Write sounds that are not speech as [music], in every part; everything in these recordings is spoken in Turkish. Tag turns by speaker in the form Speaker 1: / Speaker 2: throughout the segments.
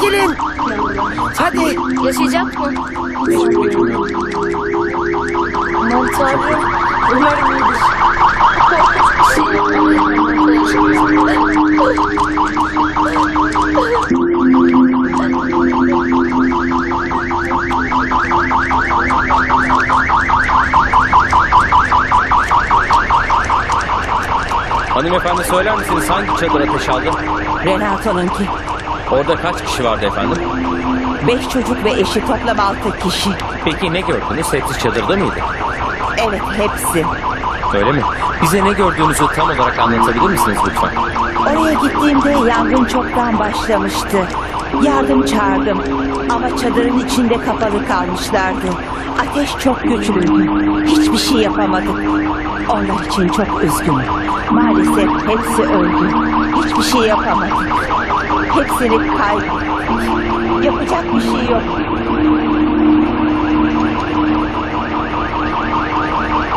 Speaker 1: çekilin. Hadi.
Speaker 2: Yaşayacak mı?
Speaker 1: Aman tanrım. Umarım iyidir.
Speaker 3: Hanımefendi söyler misiniz hangi çadır ateş aldı?
Speaker 4: Renato'nunki.
Speaker 3: Orada kaç kişi vardı efendim?
Speaker 4: Beş çocuk ve eşi toplam altı kişi.
Speaker 3: Peki ne gördünüz? Hepsi çadırda mıydı?
Speaker 4: Evet hepsi.
Speaker 3: Öyle mi? Bize ne gördüğünüzü tam olarak anlatabilir misiniz lütfen?
Speaker 4: Oraya gittiğimde yangın çoktan başlamıştı. Yardım çağırdım ama çadırın içinde kapalı kalmışlardı. Ateş çok güçlüydü. Hiçbir şey yapamadık. Onlar için çok üzgünüm. Maalesef hepsi öldü. Hiçbir şey yapamadık. Hepsini kaybettik. Yapacak bir şey yok.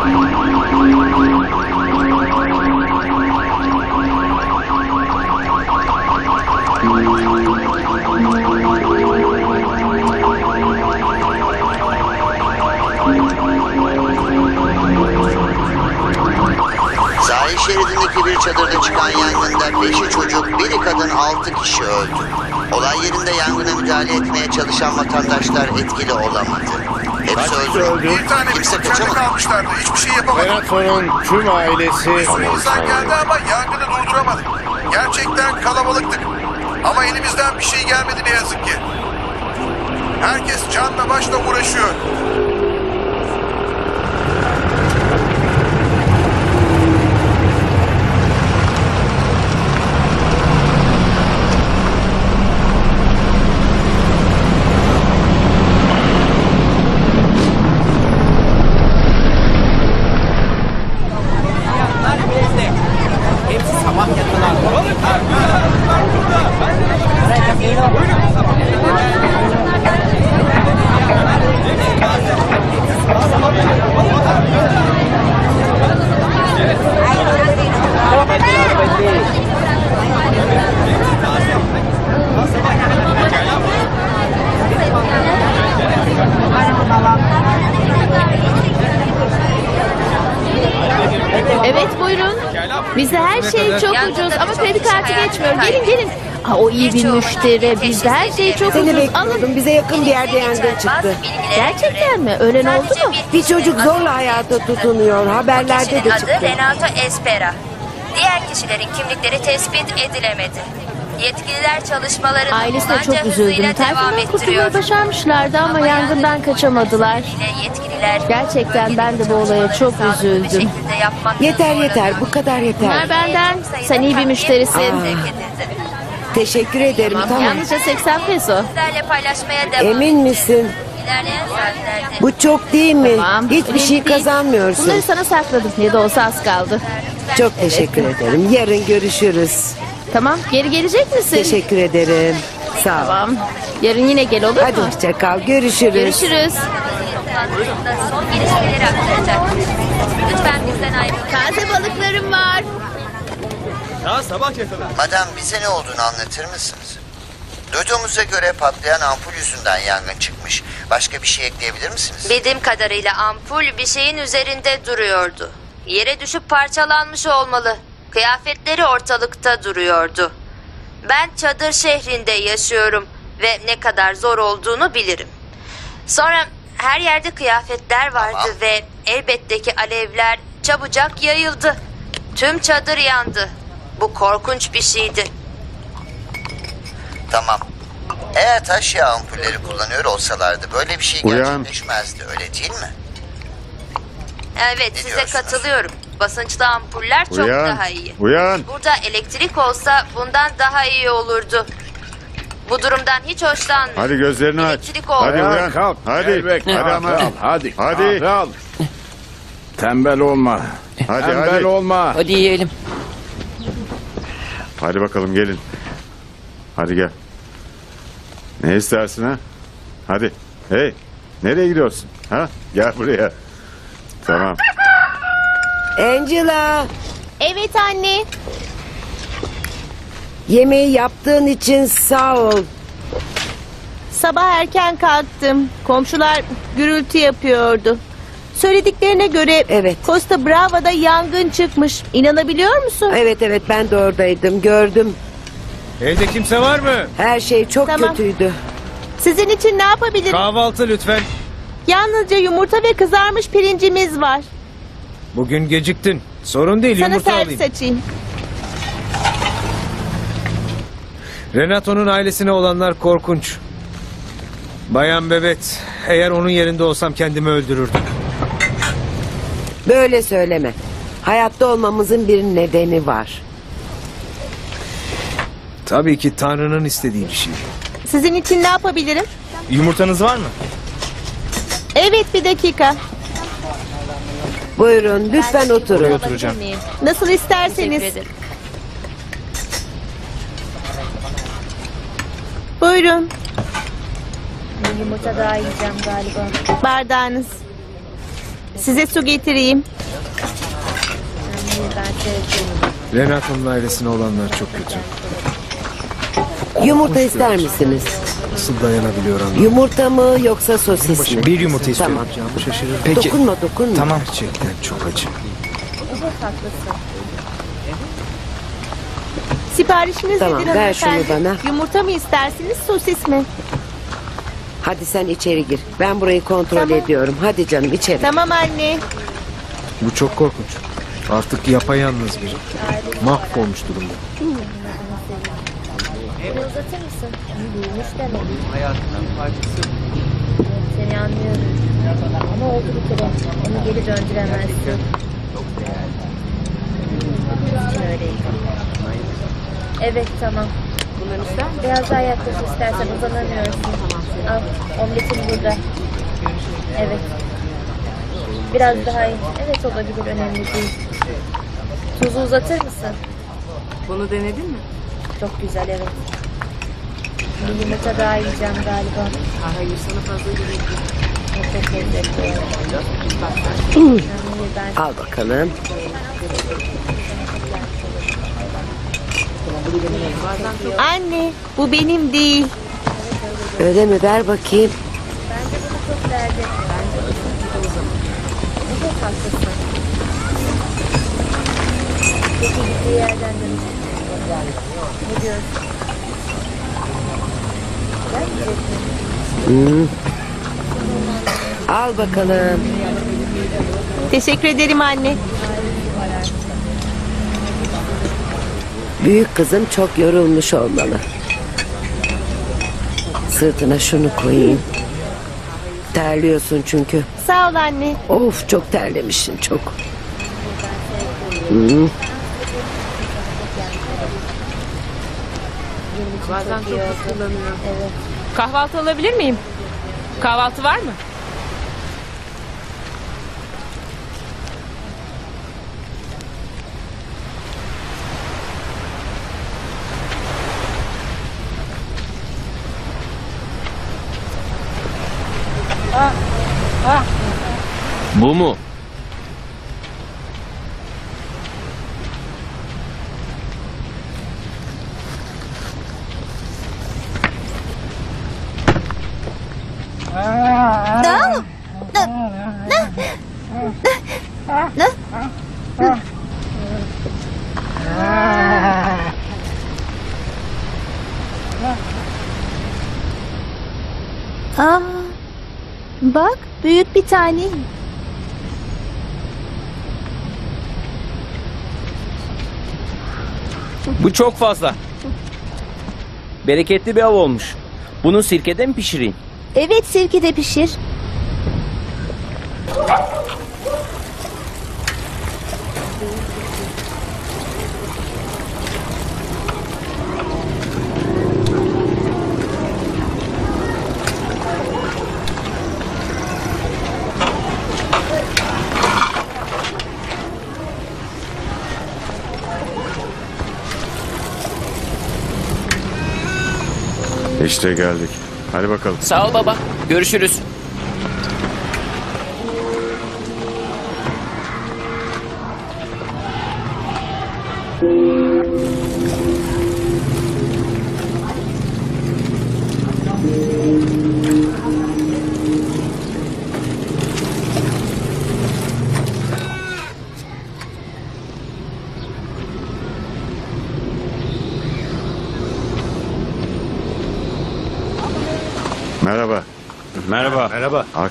Speaker 5: Thank. şeridindeki bir çadırda çıkan yangında 5'i çocuk, biri kadın 6 kişi öldü. Olay yerinde yangına müdahale etmeye çalışan vatandaşlar etkili olamadı. Hepsi öldü.
Speaker 6: Bir tane
Speaker 5: Kimse kaçamadı.
Speaker 6: kalmışlardı. Hiçbir şey yapamadı.
Speaker 7: Maraton'un tüm ailesi...
Speaker 6: Suyumuzdan geldi ama yangını durduramadık. Gerçekten kalabalıktık. Ama elimizden bir şey gelmedi ne yazık ki.
Speaker 2: Herkes canla başla uğraşıyor.
Speaker 8: Ucuz ama kredi kartı geçmiyor. Gelin gelin. Ha, o iyi bir müşteri. Bizde her şey çok
Speaker 1: Seni
Speaker 8: ucuz. Alın.
Speaker 1: bekliyordum. Bize yakın bir yerde yangın çıktı.
Speaker 8: Gerçekten mi? Ölen oldu mu?
Speaker 1: Bir çocuk zorla hayata tutunuyor. Haberlerde de
Speaker 9: Kişinin adı
Speaker 1: çıktı.
Speaker 9: Renato Espera. Diğer kişilerin kimlikleri tespit edilemedi. Yetkililer çalışmalarını
Speaker 8: Ailesi de çok
Speaker 9: devam
Speaker 8: Tayfun'dan kurtulmayı başarmışlardı ama yangından kaçamadılar. Gerçekten ben de bu olaya çok üzüldüm.
Speaker 1: Yeter yeter. Bu kadar yeter.
Speaker 8: Bunlar benden. Sen iyi bir müşterisin.
Speaker 9: Sevk edildi.
Speaker 1: Teşekkür ederim. Tamam.
Speaker 8: Yalnızca 80 peso.
Speaker 9: Sizlerle paylaşmaya devam
Speaker 1: Emin misin? Bu çok değil mi?
Speaker 8: Tamam.
Speaker 1: Hiçbir
Speaker 8: önemli
Speaker 1: şey
Speaker 8: değil.
Speaker 1: kazanmıyorsun.
Speaker 8: Bunları sana sakladım. Ne de olsa az kaldı.
Speaker 1: Çok teşekkür ederim. Yarın görüşürüz.
Speaker 8: Tamam. Geri gelecek misin?
Speaker 1: Teşekkür ederim. Sağ ol.
Speaker 8: Tamam. Yarın yine gel olur
Speaker 1: Hadi
Speaker 8: mu?
Speaker 1: hoşça kal. Görüşürüz.
Speaker 8: Görüşürüz.
Speaker 9: son gelişmeleri aktaracak. Lütfen bizden ayrılın.
Speaker 8: Taze balıklarım var.
Speaker 10: Ya sabah yakalar.
Speaker 5: Madam bize ne olduğunu anlatır mısınız? Duyduğumuza göre patlayan ampul yüzünden yangın çıkmış. Başka bir şey ekleyebilir misiniz?
Speaker 9: Bildiğim kadarıyla ampul bir şeyin üzerinde duruyordu. Yere düşüp parçalanmış olmalı. Kıyafetleri ortalıkta duruyordu. Ben çadır şehrinde yaşıyorum ve ne kadar zor olduğunu bilirim. Sonra her yerde kıyafetler vardı
Speaker 5: Tamam.
Speaker 9: ve elbette ki alevler çabucak yayıldı. Tüm çadır yandı. Bu korkunç bir şeydi.
Speaker 5: Tamam. Eğer taş yağı ampulleri kullanıyor olsalardı böyle bir şey
Speaker 11: Uyan.
Speaker 5: gerçekleşmezdi öyle değil mi?
Speaker 9: Evet
Speaker 5: Ne
Speaker 9: size
Speaker 5: diyorsunuz?
Speaker 9: katılıyorum. Basınçlı ampuller çok
Speaker 11: Uyan.
Speaker 9: daha iyi.
Speaker 11: Uyan.
Speaker 9: Burada elektrik olsa bundan daha iyi olurdu. Bu durumdan hiç hoşlanmıyorum.
Speaker 11: Hadi gözlerini aç.
Speaker 9: Elektrik oldu.
Speaker 11: Hadi uyan.
Speaker 12: kalk.
Speaker 11: Hadi.
Speaker 12: Gel bekle.
Speaker 11: Hadi ama.
Speaker 12: Kahve al, Hadi.
Speaker 11: Hadi.
Speaker 12: kahve al. Tembel olma.
Speaker 11: Hadi
Speaker 12: Tembel
Speaker 11: hadi.
Speaker 12: olma.
Speaker 13: Hadi yiyelim.
Speaker 11: Hadi bakalım gelin. Hadi gel. Ne istersin ha? Hadi. Hey. Nereye gidiyorsun? Ha? Gel buraya. Tamam.
Speaker 1: Angela,
Speaker 8: Evet anne.
Speaker 1: yemeği yaptığın için sağ ol.
Speaker 8: Sabah erken kalktım. Komşular gürültü yapıyordu. Söylediklerine göre
Speaker 1: Evet.
Speaker 8: Costa Brava'da yangın çıkmış. İnanabiliyor musun?
Speaker 1: Evet evet ben de oradaydım. Gördüm.
Speaker 10: Evde kimse var mı?
Speaker 1: Her şey çok
Speaker 8: Tamam.
Speaker 1: kötüydü.
Speaker 8: Sizin için ne yapabilirim?
Speaker 10: Kahvaltı lütfen.
Speaker 8: Yalnızca yumurta ve kızarmış pirincimiz var.
Speaker 10: Bugün geciktin. Sorun değil
Speaker 8: Sana
Speaker 10: yumurta
Speaker 8: servis
Speaker 10: alayım.
Speaker 8: açayım.
Speaker 10: Renato'nun ailesine olanlar korkunç. Bayan Bebet, eğer onun yerinde olsam kendimi öldürürdüm.
Speaker 1: Böyle söyleme. Hayatta olmamızın bir nedeni var.
Speaker 10: Tabii ki Tanrı'nın istediği bir şey.
Speaker 8: Sizin için ne yapabilirim?
Speaker 10: Yumurtanız var mı?
Speaker 8: Evet bir dakika.
Speaker 1: Buyurun lütfen oturun.
Speaker 10: oturacağım.
Speaker 8: Nasıl isterseniz. Buyurun.
Speaker 9: Yumurta daha yiyeceğim galiba.
Speaker 8: Bardağınız. Size su getireyim.
Speaker 10: Renato'nun ailesine olanlar çok kötü.
Speaker 1: Yumurta ister misiniz?
Speaker 10: Nasıl dayanabiliyor anlamadım.
Speaker 1: Yumurta mı yoksa sosis mi?
Speaker 10: Bir yumurta istiyorum.
Speaker 1: Tamam.
Speaker 10: Canım şaşırır.
Speaker 1: Dokunma dokunma.
Speaker 10: Tamam. Gerçekten çok acı.
Speaker 8: Siparişiniz
Speaker 1: Tamam,
Speaker 8: nedir
Speaker 1: ver şunu
Speaker 8: hanımefendi?
Speaker 1: bana.
Speaker 8: Yumurta mı istersiniz sosis mi?
Speaker 1: Hadi sen içeri gir. Ben burayı kontrol
Speaker 8: Tamam.
Speaker 1: ediyorum. Hadi canım içeri.
Speaker 8: Tamam anne.
Speaker 10: Bu çok korkunç. Artık yapayalnız biri. Mahvolmuş durumda.
Speaker 14: Bunu uzatır mısın? Büyümüş demek.
Speaker 3: Hayatının parçası.
Speaker 14: Seni anlıyorum. Ama oldu bir kere. Onu geri döndüremezsin.
Speaker 3: Çok değerli.
Speaker 14: Bizim için öyleydi. Evet tamam.
Speaker 15: Bunları ister misin?
Speaker 14: Biraz daha yaklaş istersen uzanamıyorsun. Al omletin burada. Evet. Biraz daha iyi. Evet olabilir önemli değil. Tuzu uzatır mısın?
Speaker 15: Bunu denedin mi?
Speaker 14: Çok güzel evet. Bir yumurta daha yiyeceğim galiba.
Speaker 15: Hayır sana fazla gerek yok.
Speaker 14: Çok lezzetli. [clears throat] Ben
Speaker 1: Al bakalım.
Speaker 8: Anne bu benim değil.
Speaker 1: Öyle mi? Ver bakayım.
Speaker 14: Bence bunu çok zaman. Bu çok haklısın. Peki gittiği yerden dönecek.
Speaker 1: Hmm. Al bakalım.
Speaker 8: Teşekkür ederim anne.
Speaker 1: Büyük kızım çok yorulmuş olmalı. Sırtına şunu koyayım. Terliyorsun çünkü.
Speaker 8: Sağ ol anne.
Speaker 1: Of çok terlemişsin çok. Hmm.
Speaker 15: Bazen çok hızlanıyor.
Speaker 14: Evet.
Speaker 15: Kahvaltı alabilir miyim? Kahvaltı var mı?
Speaker 3: Bu mu?
Speaker 14: Aa, bak büyük bir tane.
Speaker 3: Bu çok fazla. Bereketli bir av olmuş. Bunu sirkede mi pişireyim?
Speaker 14: Evet sirkede pişir.
Speaker 11: İşte geldik. Hadi bakalım.
Speaker 3: Sağ ol baba. Görüşürüz.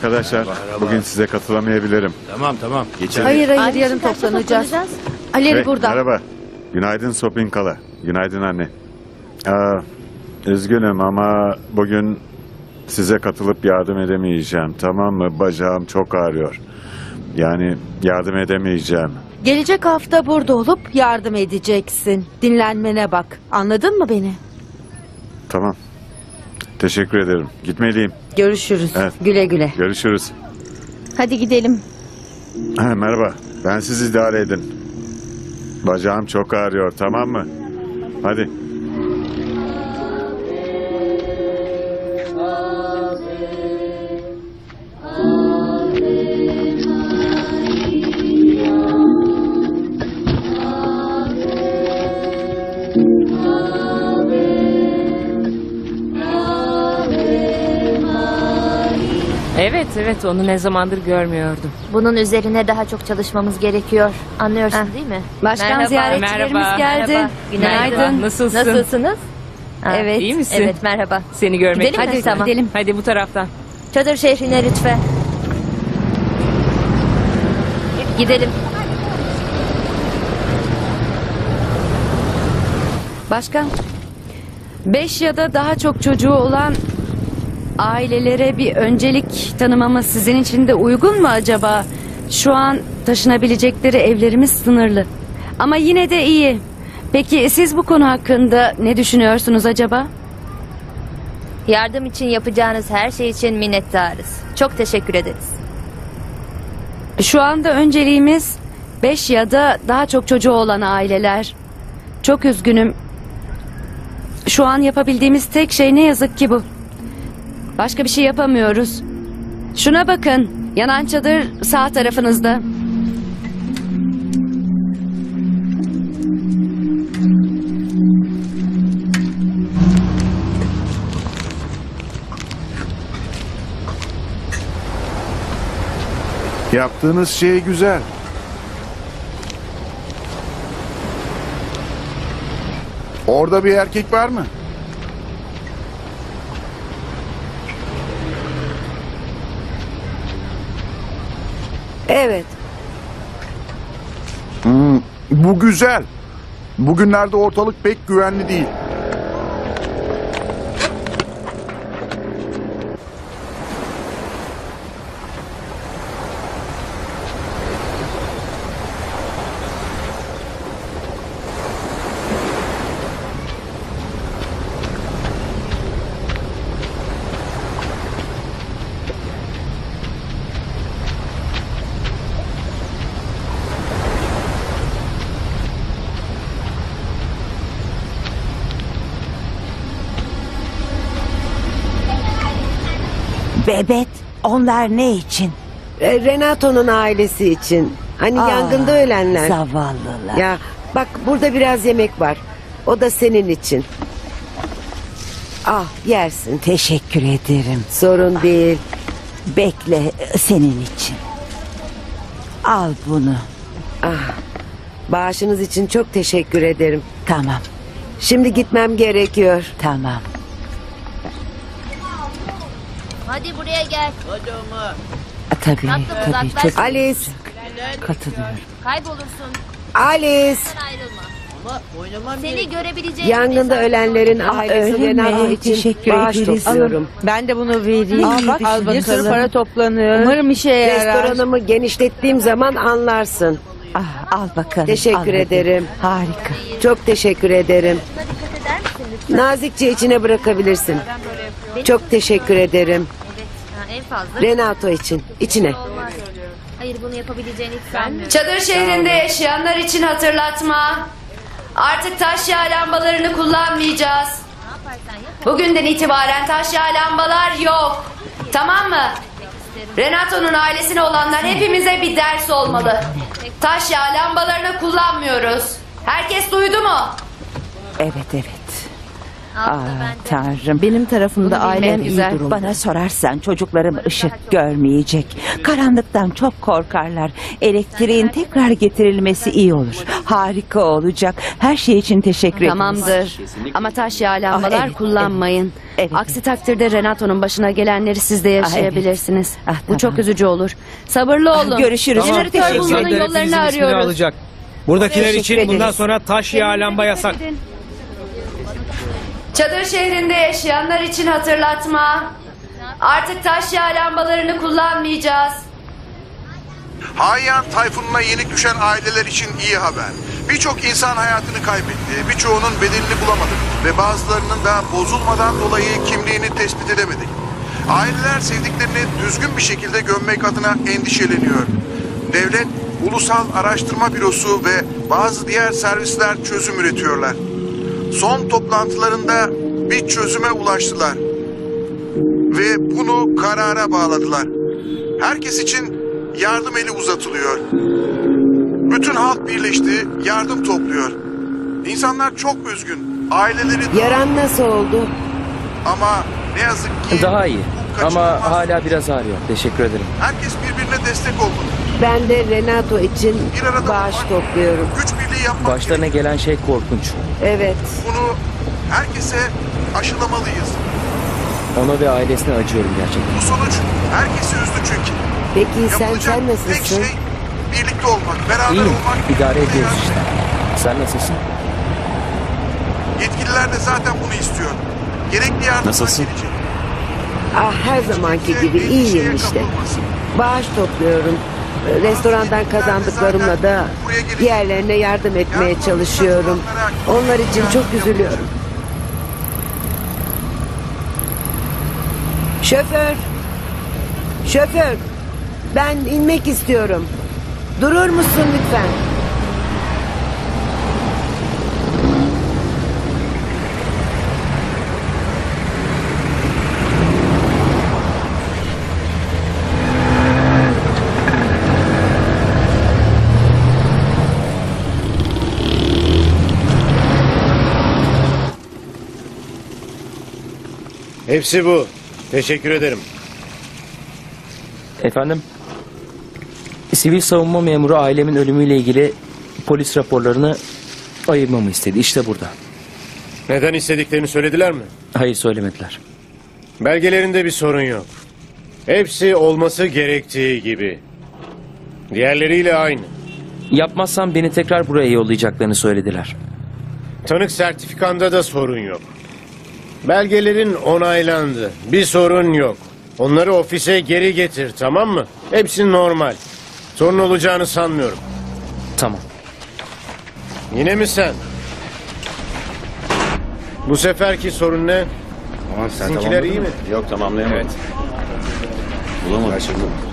Speaker 11: Arkadaşlar bugün size katılamayabilirim.
Speaker 16: Tamam tamam. Geçelim.
Speaker 17: Hayır hayır yarın
Speaker 14: kaçta
Speaker 17: toplanacağız.
Speaker 14: toplanacağız?
Speaker 17: Aleri
Speaker 11: Hey,
Speaker 17: burada.
Speaker 11: Merhaba. Günaydın Sopinkala. Günaydın anne. Aa, üzgünüm ama bugün size katılıp yardım edemeyeceğim. Tamam mı? Bacağım çok ağrıyor. Yani yardım edemeyeceğim.
Speaker 17: Gelecek hafta burada olup yardım edeceksin. Dinlenmene bak. Anladın mı beni?
Speaker 11: Tamam. Teşekkür ederim. Gitmeliyim.
Speaker 17: Görüşürüz.
Speaker 11: Evet.
Speaker 17: Güle güle.
Speaker 11: Görüşürüz.
Speaker 14: Hadi gidelim.
Speaker 11: Ha, merhaba. Ben siz idare edin. Bacağım çok ağrıyor. Tamam mı? Hadi.
Speaker 15: Evet evet onu ne zamandır görmüyordum.
Speaker 14: Bunun üzerine daha çok çalışmamız gerekiyor. Anlıyorsun değil mi?
Speaker 17: Başkan
Speaker 14: Merhaba.
Speaker 17: ziyaretçilerimiz
Speaker 15: Merhaba.
Speaker 17: geldi.
Speaker 14: Merhaba.
Speaker 17: Günaydın.
Speaker 15: Nasılsın?
Speaker 14: Nasılsınız? Ha,
Speaker 17: Evet.
Speaker 15: İyi misin?
Speaker 14: Evet merhaba.
Speaker 15: Seni görmek
Speaker 14: Gidelim mi?
Speaker 17: Hadi
Speaker 14: Tamam.
Speaker 17: gidelim.
Speaker 15: Hadi bu taraftan.
Speaker 14: Çadır şehrine lütfen. Gidelim.
Speaker 17: Başkan.
Speaker 18: Beş ya da daha çok çocuğu olan ailelere bir öncelik tanımamız sizin için de uygun mu acaba? Şu an taşınabilecekleri evlerimiz sınırlı. Ama yine de iyi. Peki siz bu konu hakkında ne düşünüyorsunuz acaba?
Speaker 9: Yardım için yapacağınız her şey için minnettarız. Çok teşekkür ederiz.
Speaker 18: Şu anda önceliğimiz beş ya da daha çok çocuğu olan aileler. Çok üzgünüm. Şu an yapabildiğimiz tek şey ne yazık ki bu. Başka bir şey yapamıyoruz. Şuna bakın. Yanan çadır sağ tarafınızda.
Speaker 6: Yaptığınız şey güzel. Orada bir erkek var mı?
Speaker 1: Evet.
Speaker 6: Hmm, bu güzel. Bugünlerde ortalık pek güvenli değil.
Speaker 4: Onlar ne için?
Speaker 1: E, Renato'nun ailesi için. Hani
Speaker 4: Aa,
Speaker 1: yangında ölenler.
Speaker 4: Zavallılar.
Speaker 1: Ya bak burada biraz yemek var. O da senin için. Ah yersin.
Speaker 4: Teşekkür ederim.
Speaker 1: Sorun değil.
Speaker 4: Bekle senin için. Al bunu.
Speaker 1: Ah, bağışınız için çok teşekkür ederim.
Speaker 4: Tamam
Speaker 1: Şimdi gitmem gerekiyor.
Speaker 4: tamam.
Speaker 9: Hadi buraya gel.
Speaker 4: Tabii
Speaker 9: Tatlım,
Speaker 4: tabii
Speaker 9: uzaklaş.
Speaker 4: çok
Speaker 1: Alice,
Speaker 4: katılıyorum.
Speaker 9: Kaybolursun.
Speaker 1: Alice.
Speaker 9: Sen ayrılma. Seni görebileceğim.
Speaker 1: Yangında ölenlerin ailesi
Speaker 4: öyle
Speaker 1: Renato
Speaker 4: mi?
Speaker 1: için
Speaker 4: Teşekkür
Speaker 1: bağış
Speaker 4: ederiz.
Speaker 1: topluyorum.
Speaker 17: Ben de bunu vereyim.
Speaker 4: Aa, bak,
Speaker 17: Al
Speaker 4: bir sürü
Speaker 17: bakalım.
Speaker 4: para
Speaker 17: toplanıyor. Umarım işe yarar.
Speaker 1: Restoranımı genişlettiğim zaman anlarsın.
Speaker 4: Ah, al bakalım.
Speaker 1: Teşekkür
Speaker 4: al hadi.
Speaker 1: ederim.
Speaker 4: Harika.
Speaker 1: Çok teşekkür ederim.
Speaker 9: Buna dikkat eder misin lütfen?
Speaker 1: Nazikçe içine bırakabilirsin. Çok teşekkür ederim.
Speaker 9: Evet. Ha, en fazla.
Speaker 1: Renato için. içine.
Speaker 9: Olmaz. Hayır bunu yapabileceğini hiç sanmıyorum.
Speaker 18: Çadır şehrinde yaşayanlar için hatırlatma. Artık taş yağ lambalarını kullanmayacağız.
Speaker 9: Ne yaparsan yap.
Speaker 18: Bugünden itibaren taş yağ lambalar yok. Tamam mı? Renato'nun ailesine olanlar hepimize bir ders olmalı. Taş yağ lambalarını kullanmıyoruz. Herkes duydu mu?
Speaker 4: Evet evet. Ah tanrım.
Speaker 17: Benim tarafımda
Speaker 18: Bunu bilmek
Speaker 17: ailem iyi
Speaker 18: güzel.
Speaker 17: durumda.
Speaker 4: Bana sorarsan çocuklarım ışık görmeyecek. Karanlıktan çok korkarlar. Elektriğin tekrar getirilmesi iyi olur. Harika olacak. Her şey için teşekkür ederim.
Speaker 18: Tamamdır. Ama taş yağ lambalar
Speaker 4: Ah, evet,
Speaker 18: kullanmayın.
Speaker 4: evet.
Speaker 18: Aksi takdirde Renato'nun başına gelenleri siz de yaşayabilirsiniz.
Speaker 4: Ah,
Speaker 18: Bu çok
Speaker 4: tamam.
Speaker 18: üzücü olur. Sabırlı olun.
Speaker 4: görüşürüz.
Speaker 18: Jeneratör
Speaker 4: Teşekkür
Speaker 18: bulmanın
Speaker 4: ederim.
Speaker 18: yollarını arıyoruz.
Speaker 10: alacak. Buradakiler
Speaker 4: Teşekkür
Speaker 10: için bundan
Speaker 4: ederiz.
Speaker 10: sonra taş yağ lamba yasak.
Speaker 18: Çadır şehrinde yaşayanlar için hatırlatma. Artık taş yağ lambalarını kullanmayacağız.
Speaker 6: Hayyan tayfununa yenik düşen aileler için iyi haber. Birçok insan hayatını kaybetti. Birçoğunun bedenini bulamadık. Ve bazılarının da bozulmadan dolayı kimliğini tespit edemedik. Aileler sevdiklerini düzgün bir şekilde gömmek adına endişeleniyor. Devlet, Ulusal Araştırma Bürosu ve bazı diğer servisler çözüm üretiyorlar. Son toplantılarında bir çözüme ulaştılar. Ve bunu karara bağladılar. Herkes için yardım eli uzatılıyor. Bütün halk birleşti, yardım topluyor. İnsanlar çok üzgün. Aileleri
Speaker 1: Yaran nasıl oldu?
Speaker 6: ama ne yazık ki
Speaker 3: Daha iyi. Ama hala biraz ağrıyor. Teşekkür ederim.
Speaker 6: herkes birbirine destek olmalı.
Speaker 1: Ben de Renato için
Speaker 6: Bir arada
Speaker 1: bağış
Speaker 6: olmak,
Speaker 1: topluyorum.
Speaker 6: Güç birliği yapmak
Speaker 3: Başlarına
Speaker 6: gerekiyor.
Speaker 3: gelen şey korkunç.
Speaker 1: Evet.
Speaker 6: Bunu herkese aşılamalıyız.
Speaker 3: Ona ve ailesine acıyorum gerçekten.
Speaker 6: Bu sonuç herkesi üzdü çünkü.
Speaker 1: Peki sen
Speaker 6: Yapılacak
Speaker 1: sen
Speaker 6: tek
Speaker 1: nasılsın?
Speaker 6: şey birlikte olmak, beraber
Speaker 3: İyiyim.
Speaker 6: olmak.
Speaker 3: İdare ediyoruz işte. Sen nasılsın?
Speaker 6: Yetkililer de zaten bunu istiyor. Gerekli yardım
Speaker 16: Nasılsın?
Speaker 6: gelecek.
Speaker 1: Ah her zamanki gibi iyiyim işte. Bağış topluyorum. Restorandan kazandıklarımla da diğerlerine yardım etmeye çalışıyorum. Onlar için çok üzülüyorum. Şoför! Şoför! Ben inmek istiyorum. Durur musun lütfen?
Speaker 7: Hepsi bu. Teşekkür ederim.
Speaker 3: Efendim? Sivil savunma memuru ailemin ölümüyle ilgili polis raporlarını ayırmamı istedi. İşte burada.
Speaker 7: Neden istediklerini söylediler mi?
Speaker 3: Hayır söylemediler.
Speaker 7: Belgelerinde bir sorun yok. Hepsi olması gerektiği gibi. Diğerleriyle aynı.
Speaker 3: Yapmazsam beni tekrar buraya yollayacaklarını söylediler.
Speaker 7: Tanık sertifikanda da sorun yok. Belgelerin onaylandı. Bir sorun yok. Onları ofise geri getir tamam mı? Hepsi normal. Sorun olacağını sanmıyorum.
Speaker 3: Tamam.
Speaker 7: Yine mi sen? Bu seferki sorun ne? Sizinkiler iyi mi?
Speaker 16: Yok tamamlayamadım. Evet. Bulamadım.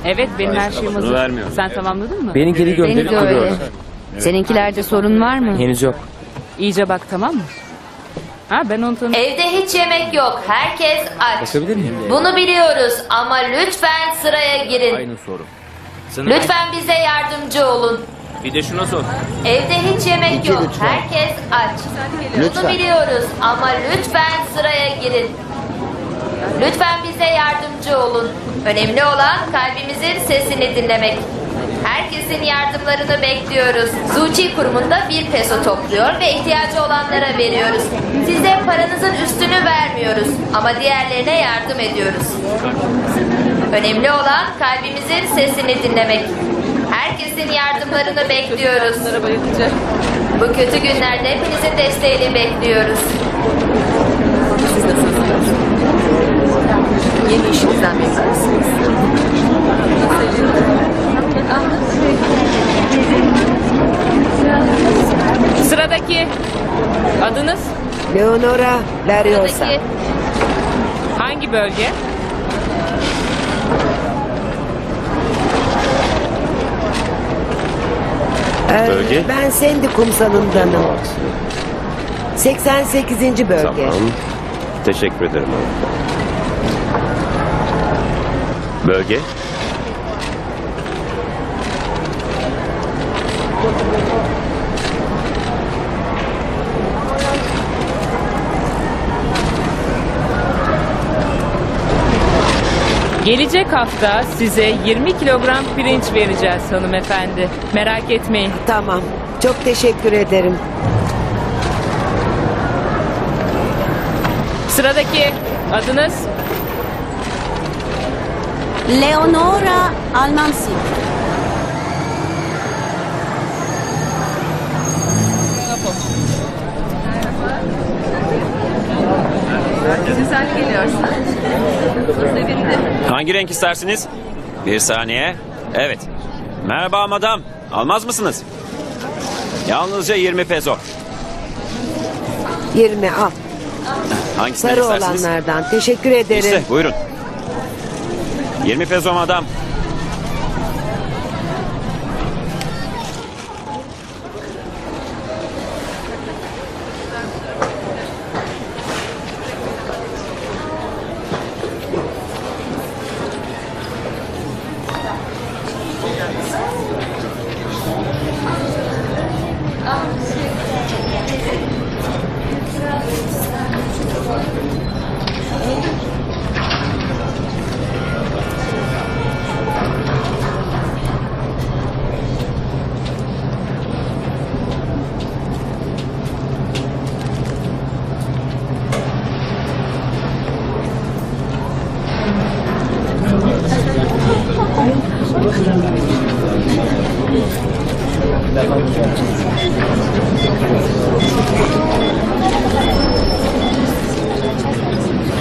Speaker 19: Evet benim her şeyim
Speaker 16: Bunu
Speaker 19: hazır.
Speaker 16: vermiyorum.
Speaker 19: Sen tamamladın mı?
Speaker 3: Beni geri gönderip
Speaker 18: Beni de öyle.
Speaker 3: duruyorlar.
Speaker 18: Seninkilerde sorun var mı?
Speaker 3: Henüz yok.
Speaker 19: İyice bak tamam mı? Ha ben onu tanıyorum.
Speaker 9: Evde hiç yemek yok. Herkes aç.
Speaker 3: Bakabilir miyim?
Speaker 9: Bunu biliyoruz ama lütfen sıraya girin.
Speaker 16: Aynı soru.
Speaker 9: Lütfen bize yardımcı olun.
Speaker 16: Bir de şuna sor.
Speaker 9: Evde hiç yemek yok. Herkes aç. Bunu biliyoruz ama lütfen sıraya girin. Lütfen bize yardımcı olun. Önemli olan kalbimizin sesini dinlemek. Herkesin yardımlarını bekliyoruz. Zuci kurumunda bir peso topluyor ve ihtiyacı olanlara veriyoruz. Size paranızın üstünü vermiyoruz ama diğerlerine yardım ediyoruz. Önemli olan kalbimizin sesini dinlemek. Herkesin yardımlarını bekliyoruz. Bu kötü günlerde hepinizin desteğini bekliyoruz.
Speaker 19: Yeni işinizden memnun musunuz? Sıradaki adınız
Speaker 1: Leonora Lariosa.
Speaker 9: Sıradaki
Speaker 19: hangi bölge?
Speaker 1: Ee,
Speaker 16: Bölge?
Speaker 1: Ben Sendi kumsalındanım. 88. bölge.
Speaker 16: Tamam. Teşekkür ederim. Bölge?
Speaker 19: Gelecek hafta size 20 kilogram pirinç vereceğiz hanımefendi. Merak etmeyin.
Speaker 1: Tamam. Çok teşekkür ederim.
Speaker 19: Sıradaki adınız
Speaker 17: Leonora Almansi.
Speaker 19: Sen geliyorsun. Sevindim.
Speaker 16: Hangi renk istersiniz? Bir saniye. Evet. Merhaba madam. Almaz mısınız? Yalnızca 20 peso.
Speaker 1: 20 al.
Speaker 16: Hangisinden
Speaker 1: Sarı
Speaker 16: istersiniz?
Speaker 1: olanlardan. Teşekkür ederim.
Speaker 16: İşte buyurun. 20 peso madam.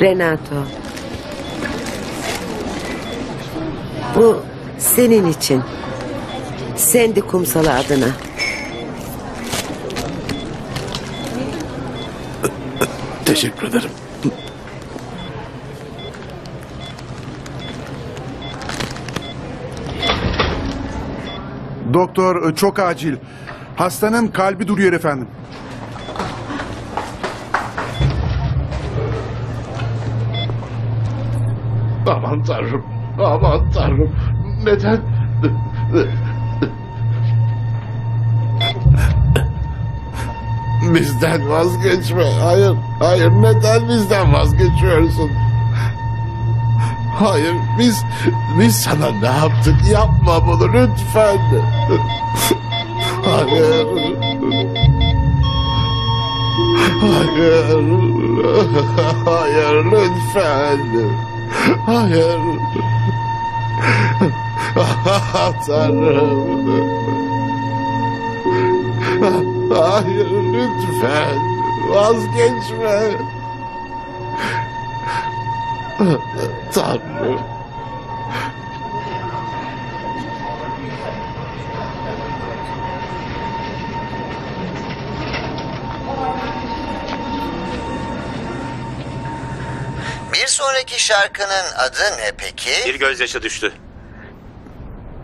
Speaker 1: Renato. Bu senin için. Sandy kumsalı adına.
Speaker 6: Teşekkür ederim. Doktor çok acil. Hastanın kalbi duruyor efendim.
Speaker 20: Aman tanrım. Aman tanrım. Neden? Bizden vazgeçme. Hayır, hayır. Neden bizden vazgeçiyorsun? Hayır, biz biz sana ne yaptık? Yapma bunu lütfen. Hayır. Hayır. Hayır, lütfen. Hayır. Ah, Tanrım. Hayır lütfen vazgeçme. Tanrım.
Speaker 5: Bir sonraki şarkının adı ne peki?
Speaker 16: Bir gözyaşı düştü.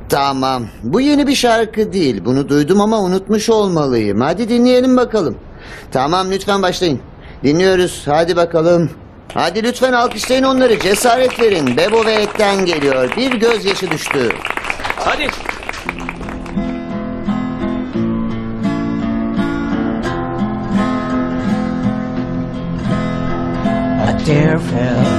Speaker 5: Tamam. Bu yeni bir şarkı değil. Bunu duydum ama unutmuş olmalıyım. Hadi dinleyelim bakalım. Tamam lütfen başlayın. Dinliyoruz. Hadi bakalım. Hadi lütfen alkışlayın onları. Cesaret verin. Bebo ve Ek'ten geliyor. Bir gözyaşı düştü.
Speaker 16: Hadi.
Speaker 21: A tear fell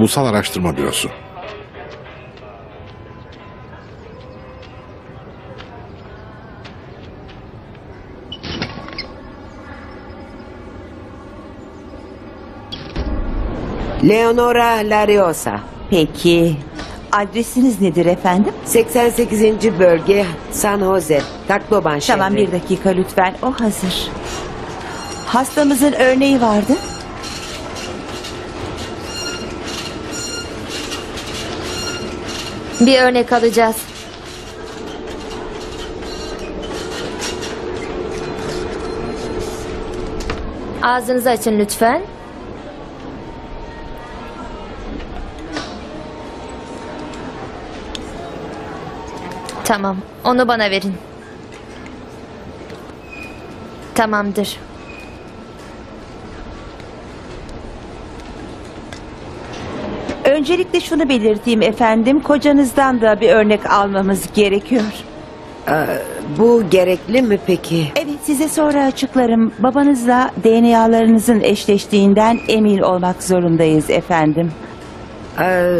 Speaker 20: Ulusal Araştırma Bürosu.
Speaker 1: Leonora Lariosa.
Speaker 4: Peki. Adresiniz nedir efendim?
Speaker 1: 88. bölge San Jose. Tacloban şehri.
Speaker 4: Tamam bir dakika lütfen. O hazır. Hastamızın örneği vardı.
Speaker 9: Bir örnek alacağız. Ağzınızı açın lütfen. Tamam, onu bana verin. Tamamdır.
Speaker 4: Öncelikle şunu belirteyim efendim. Kocanızdan da bir örnek almamız gerekiyor.
Speaker 1: Ee, bu gerekli mi peki?
Speaker 4: Evet size sonra açıklarım. Babanızla DNA'larınızın eşleştiğinden emin olmak zorundayız efendim.
Speaker 1: Ee,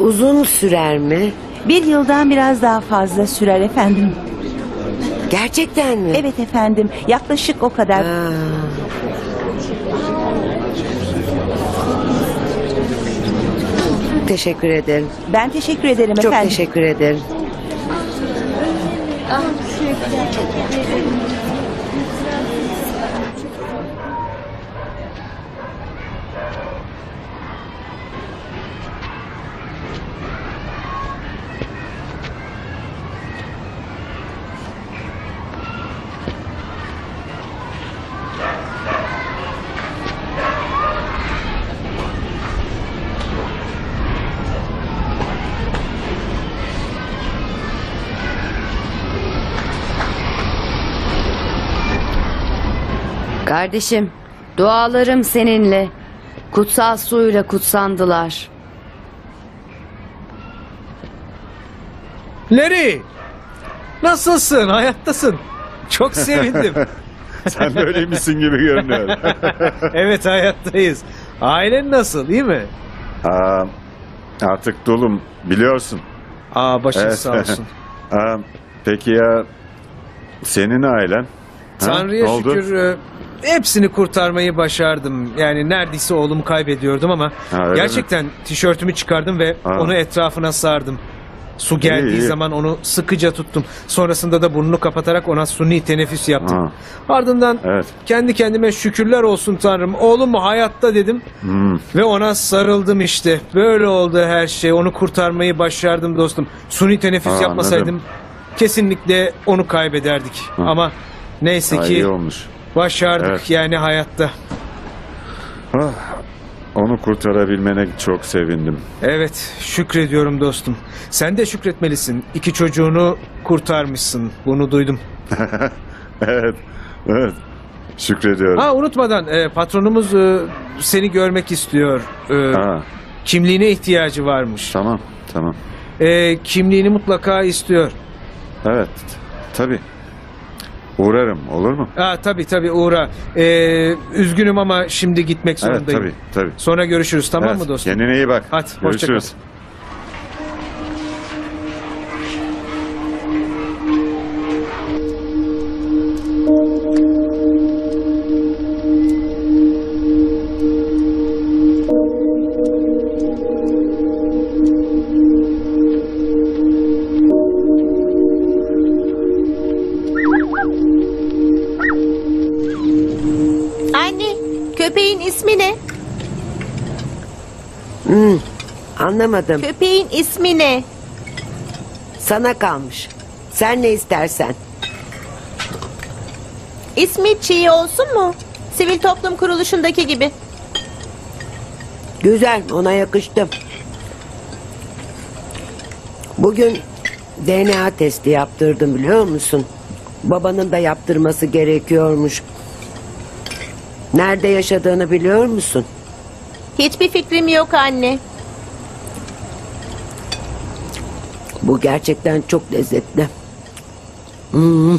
Speaker 1: uzun sürer mi?
Speaker 4: Bir yıldan biraz daha fazla sürer efendim.
Speaker 1: Gerçekten mi?
Speaker 4: Evet efendim. Yaklaşık o kadar.
Speaker 1: Teşekkür ederim.
Speaker 4: Ben teşekkür ederim
Speaker 1: Çok
Speaker 4: efendim.
Speaker 1: teşekkür ederim.
Speaker 18: Kardeşim, dualarım seninle. Kutsal suyla kutsandılar.
Speaker 10: Larry! Nasılsın? Hayattasın. Çok sevindim. [laughs]
Speaker 11: Sen de öyleymişsin gibi görünüyor. [laughs]
Speaker 10: evet hayattayız. Ailen nasıl iyi mi?
Speaker 11: Aa, artık dolum biliyorsun.
Speaker 10: Aa başın
Speaker 11: Evet.
Speaker 10: sağ olsun. [laughs]
Speaker 11: Aa, peki ya senin ailen? Ha,
Speaker 10: Tanrı'ya şükür e, hepsini kurtarmayı başardım. Yani neredeyse oğlumu kaybediyordum ama
Speaker 11: Ha, öyle
Speaker 10: gerçekten tişörtümü çıkardım ve
Speaker 11: Ha.
Speaker 10: onu etrafına sardım. Su geldiği
Speaker 11: iyi.
Speaker 10: zaman onu sıkıca tuttum. Sonrasında da burnunu kapatarak ona suni teneffüs yaptım.
Speaker 11: Ha.
Speaker 10: Ardından
Speaker 11: Evet.
Speaker 10: kendi kendime şükürler olsun Tanrım. Oğlum hayatta dedim
Speaker 11: Hmm.
Speaker 10: ve ona sarıldım işte. Böyle oldu her şey. Onu kurtarmayı başardım dostum. Suni teneffüs
Speaker 11: Ha,
Speaker 10: yapmasaydım
Speaker 11: anladım.
Speaker 10: kesinlikle onu kaybederdik. Ama neyse
Speaker 11: Ha,
Speaker 10: ki
Speaker 11: iyi olmuş.
Speaker 10: Başardık
Speaker 11: Evet.
Speaker 10: yani hayatta.
Speaker 11: Ah, onu kurtarabilmene çok sevindim.
Speaker 10: Evet şükrediyorum dostum. Sen de şükretmelisin. İki çocuğunu kurtarmışsın. Bunu duydum. [laughs]
Speaker 11: evet, evet. Şükrediyorum.
Speaker 10: Ha unutmadan e, patronumuz e, seni görmek istiyor. E,
Speaker 11: Ha,
Speaker 10: kimliğine ihtiyacı varmış.
Speaker 11: tamam, tamam.
Speaker 10: E, kimliğini mutlaka istiyor.
Speaker 11: Evet, tabii. Uğrarım, olur mu?
Speaker 10: Ha tabii tabii uğra. E, üzgünüm ama şimdi gitmek
Speaker 11: Evet,
Speaker 10: zorundayım.
Speaker 11: tabii, tabii.
Speaker 10: Sonra görüşürüz tamam
Speaker 11: Evet,
Speaker 10: mı dostum?
Speaker 11: Kendine iyi bak.
Speaker 10: Hadi, hoşça kal.
Speaker 11: Görüşürüz.
Speaker 1: Anlamadım.
Speaker 22: Köpeğin ismi ne?
Speaker 1: Sana kalmış. Sen ne istersen.
Speaker 22: İsmi Çiğ olsun mu? Sivil toplum kuruluşundaki gibi.
Speaker 1: Güzel, ona yakıştı. Bugün DNA testi yaptırdım biliyor musun? Babanın da yaptırması gerekiyormuş. Nerede yaşadığını biliyor musun?
Speaker 22: Hiçbir fikrim yok anne.
Speaker 1: Bu gerçekten çok lezzetli. Hmm.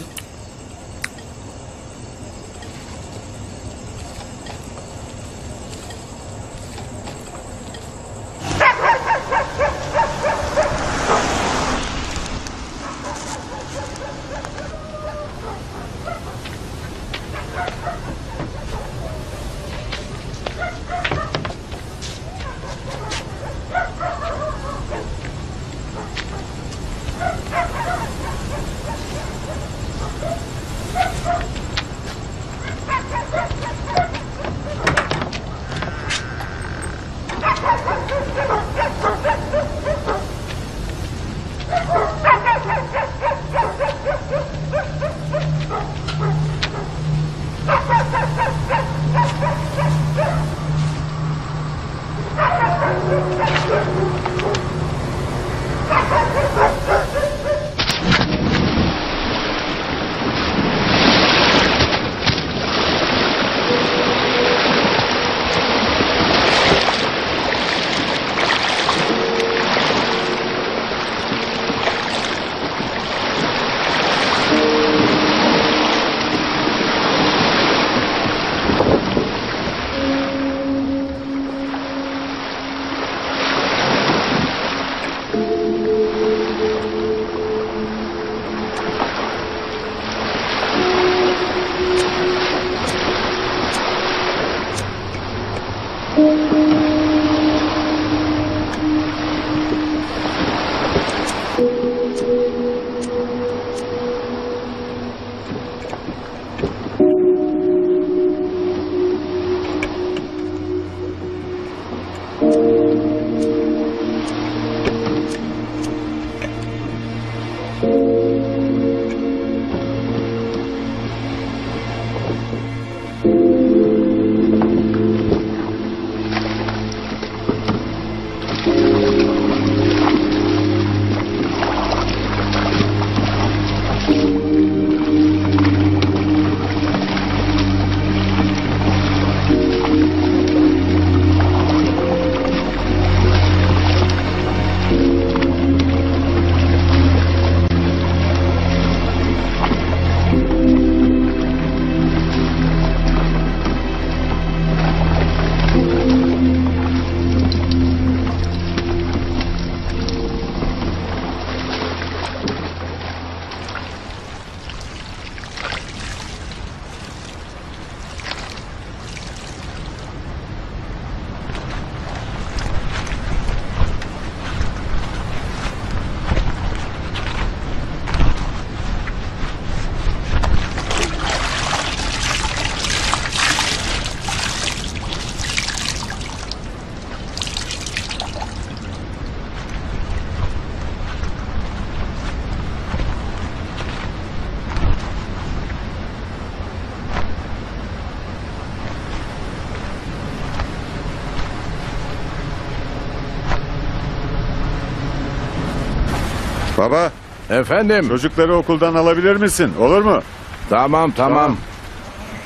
Speaker 11: Baba.
Speaker 12: Efendim?
Speaker 11: Çocukları okuldan alabilir misin? Olur mu?
Speaker 12: Tamam tamam.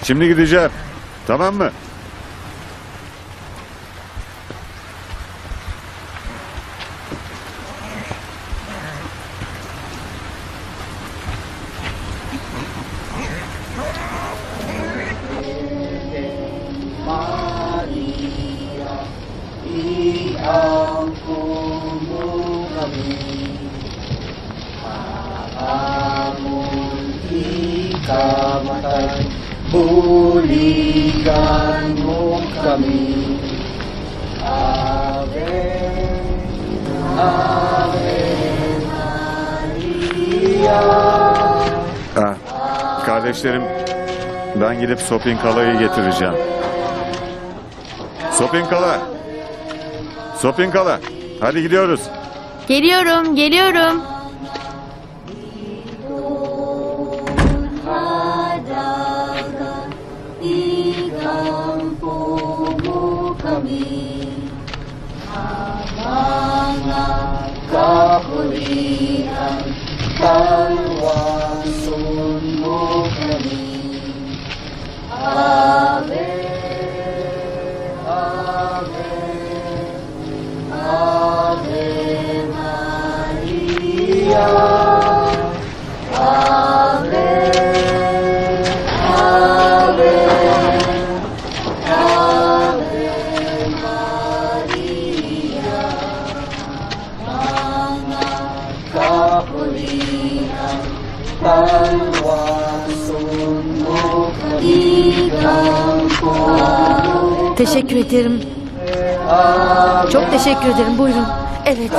Speaker 11: Şimdi gideceğim. Tamam mı?
Speaker 23: Pulihkan
Speaker 11: Ha, kardeşlerim ben gidip Sopinkala'yı getireceğim. Sopinkala. Sopinkala. Hadi gidiyoruz.
Speaker 24: Geliyorum, geliyorum.
Speaker 23: Ave, Ave, Ave Maria.
Speaker 17: Teşekkür ederim. Çok teşekkür ederim. Buyurun. Evet.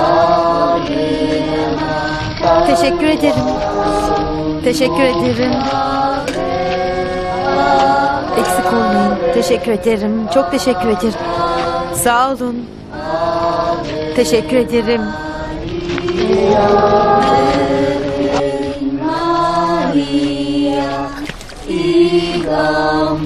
Speaker 17: Teşekkür ederim. Teşekkür ederim. Eksik olmayın. Teşekkür ederim. Çok teşekkür ederim. Sağ olun. Teşekkür ederim.
Speaker 23: Maria, ikaw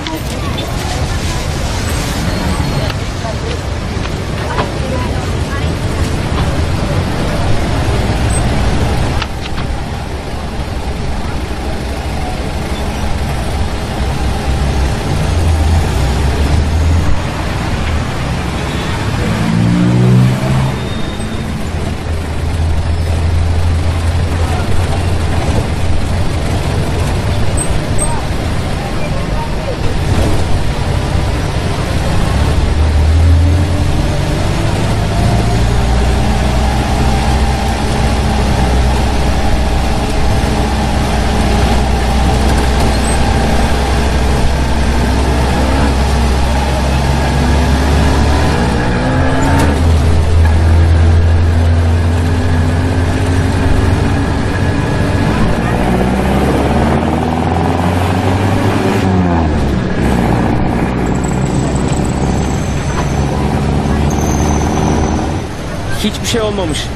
Speaker 3: Hiçbir şey olmamış.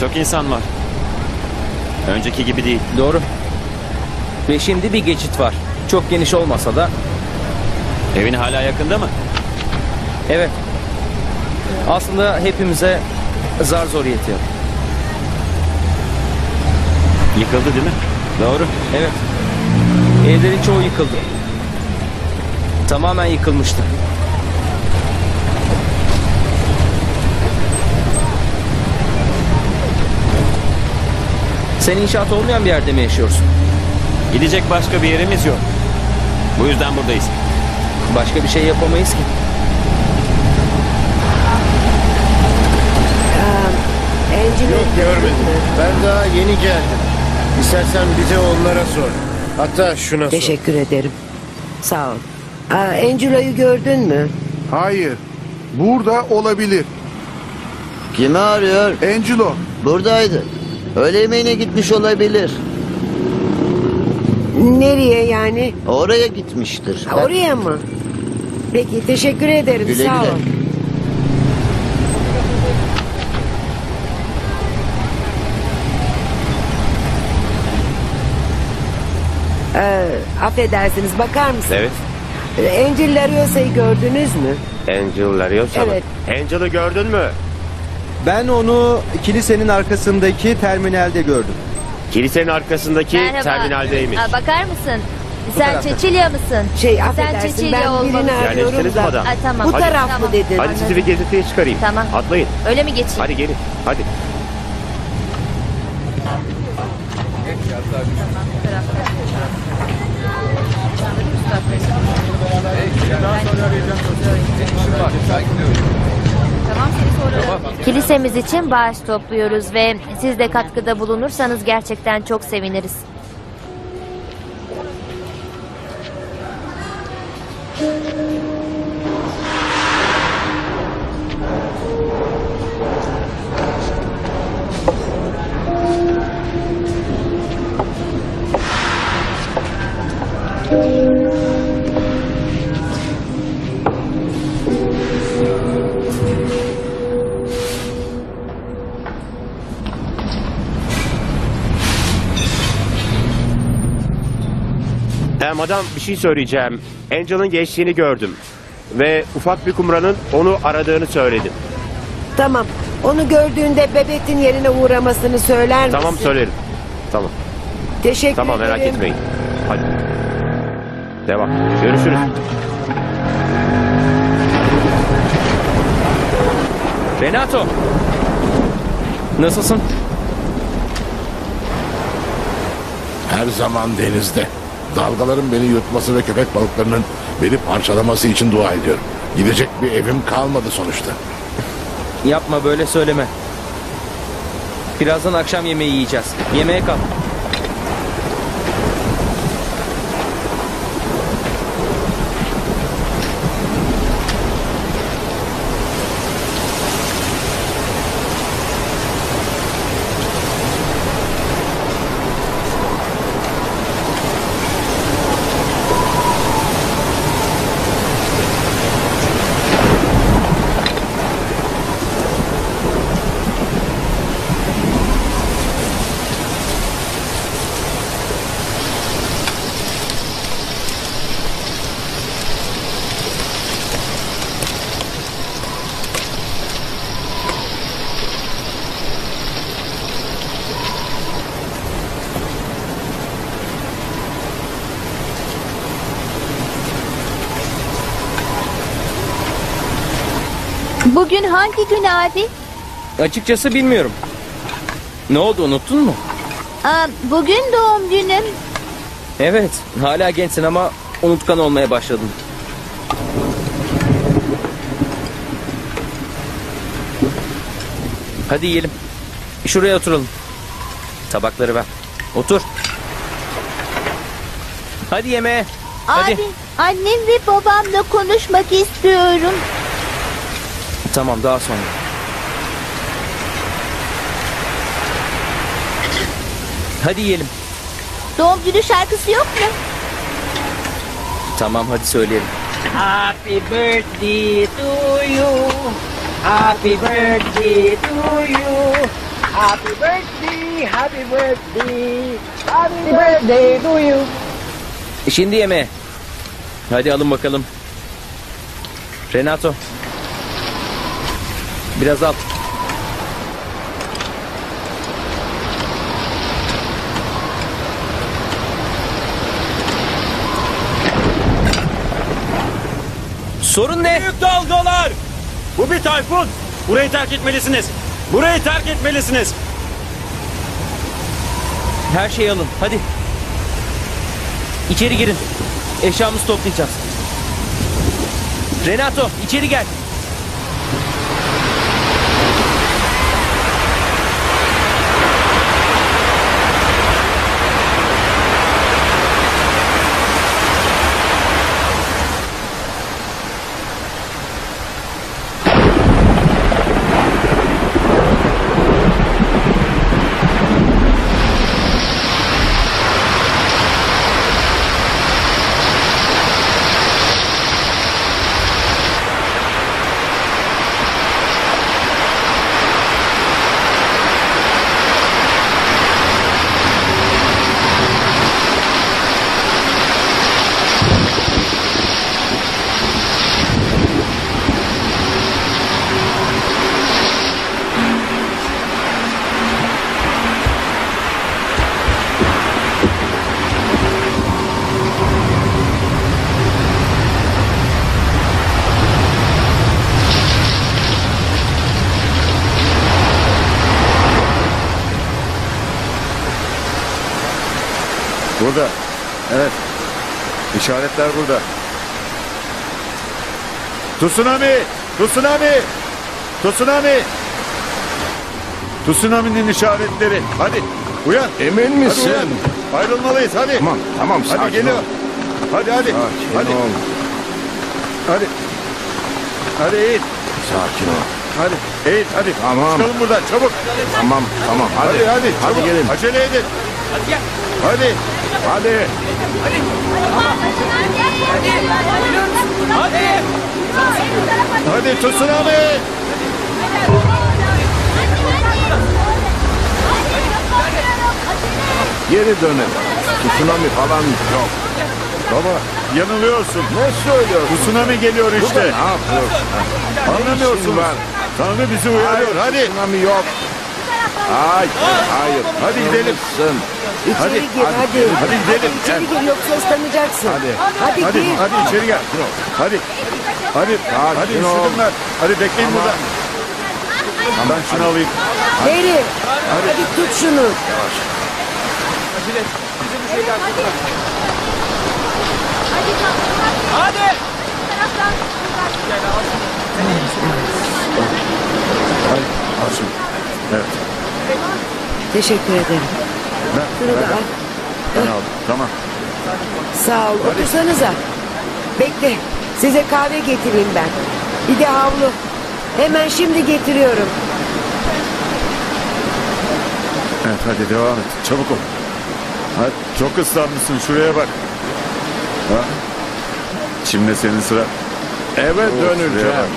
Speaker 16: Çok insan var. Önceki gibi değil.
Speaker 3: Doğru. Ve şimdi bir geçit var. Çok geniş olmasa da.
Speaker 16: Evin hala yakında mı?
Speaker 3: Evet. Aslında hepimize zar zor yetiyor.
Speaker 16: Yıkıldı değil mi? Doğru.
Speaker 3: Evet. Evlerin çoğu yıkıldı. Tamamen yıkılmıştı. Sen inşaat olmayan bir yerde mi yaşıyorsun?
Speaker 16: Gidecek başka bir yerimiz yok. Bu yüzden buradayız.
Speaker 3: Başka bir şey yapamayız ki.
Speaker 1: Angelo
Speaker 7: Yok görmedim. Ben daha yeni geldim. İstersen bize onlara sor. Hatta şuna sor.
Speaker 1: Teşekkür ederim. Sağ ol. Aa, Angelo'yu gördün mü?
Speaker 6: Hayır. Burada olabilir.
Speaker 5: Kimi arıyor?
Speaker 6: Angelo.
Speaker 5: Buradaydı. Öğle yemeğine gitmiş olabilir.
Speaker 1: Nereye yani?
Speaker 5: Oraya gitmiştir.
Speaker 1: Ha, Oraya mı? Peki teşekkür ederim.
Speaker 5: Güle
Speaker 1: Sağ
Speaker 5: güle.
Speaker 1: ol. Ee, affedersiniz bakar mısınız?
Speaker 25: Evet.
Speaker 1: Ee, Angel Lariosa'yı gördünüz mü?
Speaker 25: Angel Lariosa mı?
Speaker 1: Evet.
Speaker 25: Angel'ı gördün mü?
Speaker 2: Ben onu kilisenin arkasındaki terminalde gördüm.
Speaker 16: Kilisenin arkasındaki
Speaker 9: Merhaba.
Speaker 16: terminaldeymiş.
Speaker 9: Aa, bakar mısın? Sen
Speaker 2: tarafta.
Speaker 9: Çeçilya mısın?
Speaker 1: Şey
Speaker 9: Sen
Speaker 1: affedersin
Speaker 9: Çeçilya
Speaker 1: ben
Speaker 9: olmalısın.
Speaker 1: birini arıyorum
Speaker 16: Yerleştiniz mi
Speaker 1: da.
Speaker 16: adam?
Speaker 9: Aa, tamam.
Speaker 1: Bu
Speaker 9: Hadi.
Speaker 1: taraf
Speaker 9: Tamam.
Speaker 1: mı dedin?
Speaker 16: Hadi sizi bir gezintiye çıkarayım.
Speaker 9: Tamam.
Speaker 16: Atlayın.
Speaker 9: Öyle mi geçeyim?
Speaker 16: Hadi gelin. Hadi.
Speaker 9: Kilisemiz için bağış topluyoruz ve siz de katkıda bulunursanız gerçekten çok seviniriz.
Speaker 16: Hem adam bir şey söyleyeceğim. Angel'ın geçtiğini gördüm. Ve ufak bir kumranın onu aradığını söyledim.
Speaker 1: Tamam. Onu gördüğünde bebetin yerine uğramasını söyler misin?
Speaker 16: Tamam söylerim. Tamam.
Speaker 1: Teşekkür
Speaker 16: Tamam
Speaker 1: ederim.
Speaker 16: merak etmeyin. Hadi. Devam. Görüşürüz.
Speaker 3: Renato. Nasılsın?
Speaker 21: Her zaman denizde. Dalgaların beni yutması ve köpek balıklarının beni parçalaması için dua ediyorum. Gidecek bir evim kalmadı sonuçta.
Speaker 3: Yapma böyle söyleme. Birazdan akşam yemeği yiyeceğiz. Yemeğe kal.
Speaker 22: Bugün hangi gün abi?
Speaker 3: Açıkçası bilmiyorum. Ne oldu unuttun mu?
Speaker 22: Aa, bugün doğum günüm.
Speaker 3: Evet hala gençsin ama unutkan olmaya başladın. Hadi yiyelim. Şuraya oturalım. Tabakları ver. Otur. Hadi yemeğe. Hadi.
Speaker 22: Abi annem ve babamla konuşmak istiyorum.
Speaker 3: Tamam daha sonra. Hadi yiyelim.
Speaker 22: Doğum günü şarkısı yok mu?
Speaker 3: Tamam hadi söyleyelim.
Speaker 26: Happy birthday to you. Happy birthday to you. Happy birthday, happy birthday. Happy birthday to you.
Speaker 3: Şimdi yemeğe. Hadi alın bakalım. Renato. Biraz al. Sorun ne?
Speaker 27: Büyük dalgalar. Bu bir tayfun. Burayı terk etmelisiniz. Burayı terk etmelisiniz.
Speaker 3: Her şeyi alın. Hadi. İçeri girin. Eşyamızı toplayacağız. Renato içeri gel.
Speaker 11: İşaretler burada. Tsunami! Tsunami! Tsunami! Tsunami'nin işaretleri. Hadi uyan.
Speaker 12: Emin misin?
Speaker 11: Hadi uyan. Ayrılmalıyız hadi.
Speaker 12: Tamam, tamam,
Speaker 11: Hadi
Speaker 12: sakin
Speaker 11: geliyor.
Speaker 12: ol.
Speaker 11: Hadi hadi.
Speaker 12: Sakin
Speaker 11: hadi.
Speaker 12: ol.
Speaker 11: Hadi. Hadi eğil.
Speaker 12: Sakin ol.
Speaker 11: Hadi eğil hadi.
Speaker 12: Tamam.
Speaker 11: Çıkalım buradan çabuk.
Speaker 12: Tamam, tamam. Hadi,
Speaker 11: Hadi hadi.
Speaker 12: Hadi
Speaker 11: çabuk.
Speaker 12: gelin.
Speaker 11: Acele edin.
Speaker 10: Hadi gel.
Speaker 11: Hadi.
Speaker 12: Hadi.
Speaker 10: Hadi.
Speaker 11: Hadi tsunami.
Speaker 12: Geri dönelim. Tsunami falan yok.
Speaker 11: Baba yanılıyorsun.
Speaker 12: Ne söylüyorsun?
Speaker 11: Tsunami geliyor işte.
Speaker 12: ne yapıyorsun?
Speaker 11: Anlamıyorsunuz.
Speaker 12: var?
Speaker 11: Tanrı bizi uyarıyor.
Speaker 12: Hayır,
Speaker 11: Hadi.
Speaker 12: Tsunami yok. Hayır, hayır.
Speaker 11: Hadi gidelim.
Speaker 12: Yanılmışsın.
Speaker 1: İçeri
Speaker 11: Hadi,
Speaker 1: gir
Speaker 12: hadi,
Speaker 1: hadi.
Speaker 11: hadi gidelim.
Speaker 1: İçeri gir yoksa ıslanacaksın.
Speaker 12: Hadi.
Speaker 1: Hadi,
Speaker 11: Hadi
Speaker 1: gir.
Speaker 11: hadi içeri gel. Hadi. Hadi. Hadi
Speaker 12: ol.
Speaker 11: üşüdüm ben. Hadi bekleyin
Speaker 12: Tamam.
Speaker 11: burada. Ben şunu alayım.
Speaker 1: Beri. Hadi tut şunu.
Speaker 10: Acele et. Bize bir şeyler tutun. Hadi. Gel al. Sen iyi misin?
Speaker 11: Hadi. Şunu. Evet.
Speaker 1: Teşekkür ederim.
Speaker 11: Ben,
Speaker 1: Şunu
Speaker 11: ben,
Speaker 1: da al.
Speaker 11: ben aldım. Tamam.
Speaker 1: Sağ ol. Otursanıza. Bekle. Size kahve getireyim ben. Bir de havlu. Hemen şimdi getiriyorum.
Speaker 11: Evet hadi devam et. Çabuk ol. Hadi çok ıslanmışsın. Şuraya bak. Ha? Şimdi senin sıra.
Speaker 12: Eve
Speaker 11: şuraya
Speaker 12: döneceğim.
Speaker 11: bak.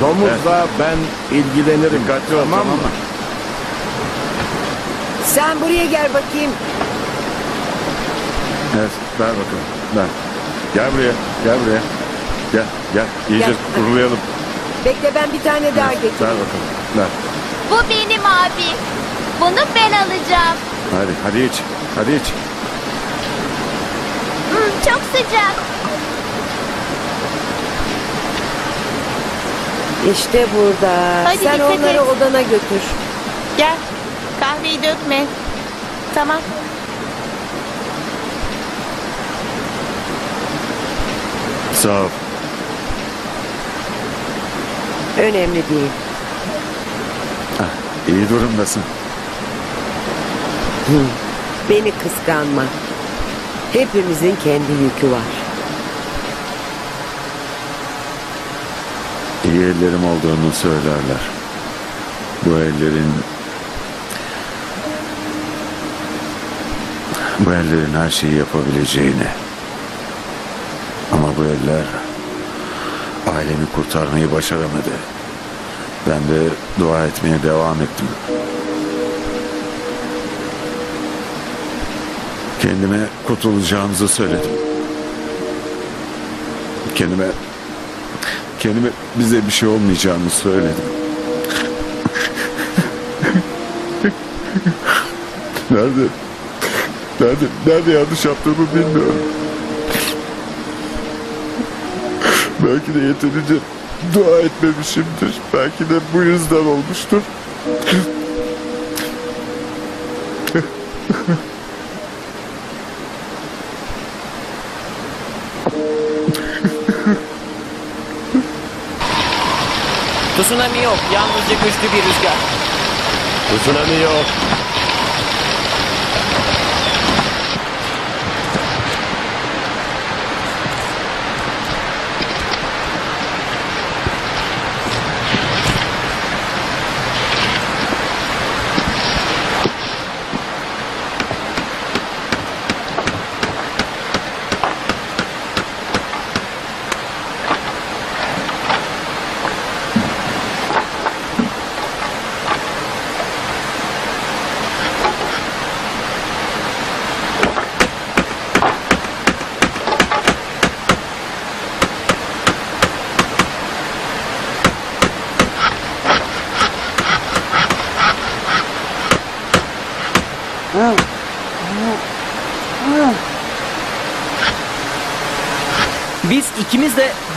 Speaker 12: Domuzla ben ilgilenirim.
Speaker 11: Dikkatli ol
Speaker 12: tamam mı?
Speaker 1: Sen buraya gel bakayım.
Speaker 11: Evet ver bakalım. Ver. Gel buraya. Gel buraya. Gel gel. İyice
Speaker 1: Gel.
Speaker 11: kurulayalım.
Speaker 1: Bekle ben bir tane daha
Speaker 11: Ver
Speaker 1: getireyim.
Speaker 11: bakalım. Ver.
Speaker 24: Bu benim abi. Bunu ben alacağım.
Speaker 11: Hadi hadi iç. Hadi iç.
Speaker 24: Hmm, çok sıcak.
Speaker 1: İşte burada.
Speaker 22: Hadi
Speaker 1: Sen
Speaker 22: dikkat
Speaker 1: onları
Speaker 22: et.
Speaker 1: odana götür.
Speaker 22: Gel. Kahveyi dökme. Tamam.
Speaker 11: Sağ ol.
Speaker 1: Önemli değil.
Speaker 11: İyi durumdasın.
Speaker 1: Hı. Beni kıskanma. Hepimizin kendi yükü var.
Speaker 11: İyi ellerim olduğunu söylerler. Bu ellerin... Bu ellerin her şeyi yapabileceğini. Ama bu eller ailemi kurtarmayı başaramadı. Ben de dua etmeye devam ettim. Kendime kurtulacağımızı söyledim. Kendime kendime bize bir şey olmayacağını söyledim. [laughs] nerede? Nerede? Nerede yanlış yaptığımı bilmiyorum. Belki de yeterince dua etmemişimdir. Belki de bu yüzden olmuştur.
Speaker 10: Tsunami yok. Yalnızca güçlü bir rüzgar.
Speaker 25: Tsunami yok.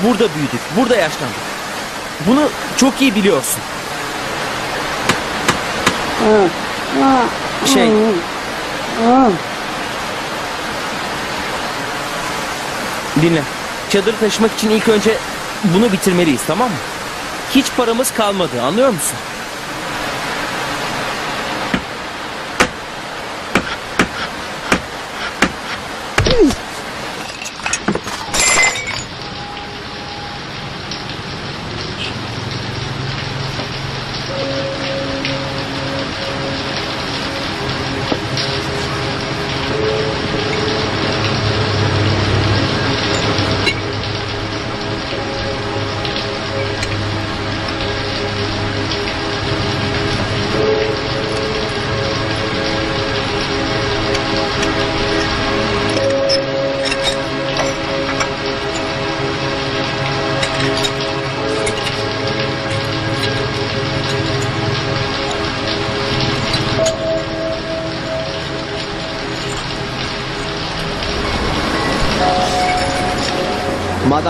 Speaker 3: burada büyüdük, burada yaşlandık. Bunu çok iyi biliyorsun. Şey...
Speaker 28: Dinle. Çadırı taşımak için ilk önce bunu bitirmeliyiz tamam mı? Hiç paramız kalmadı anlıyor musun?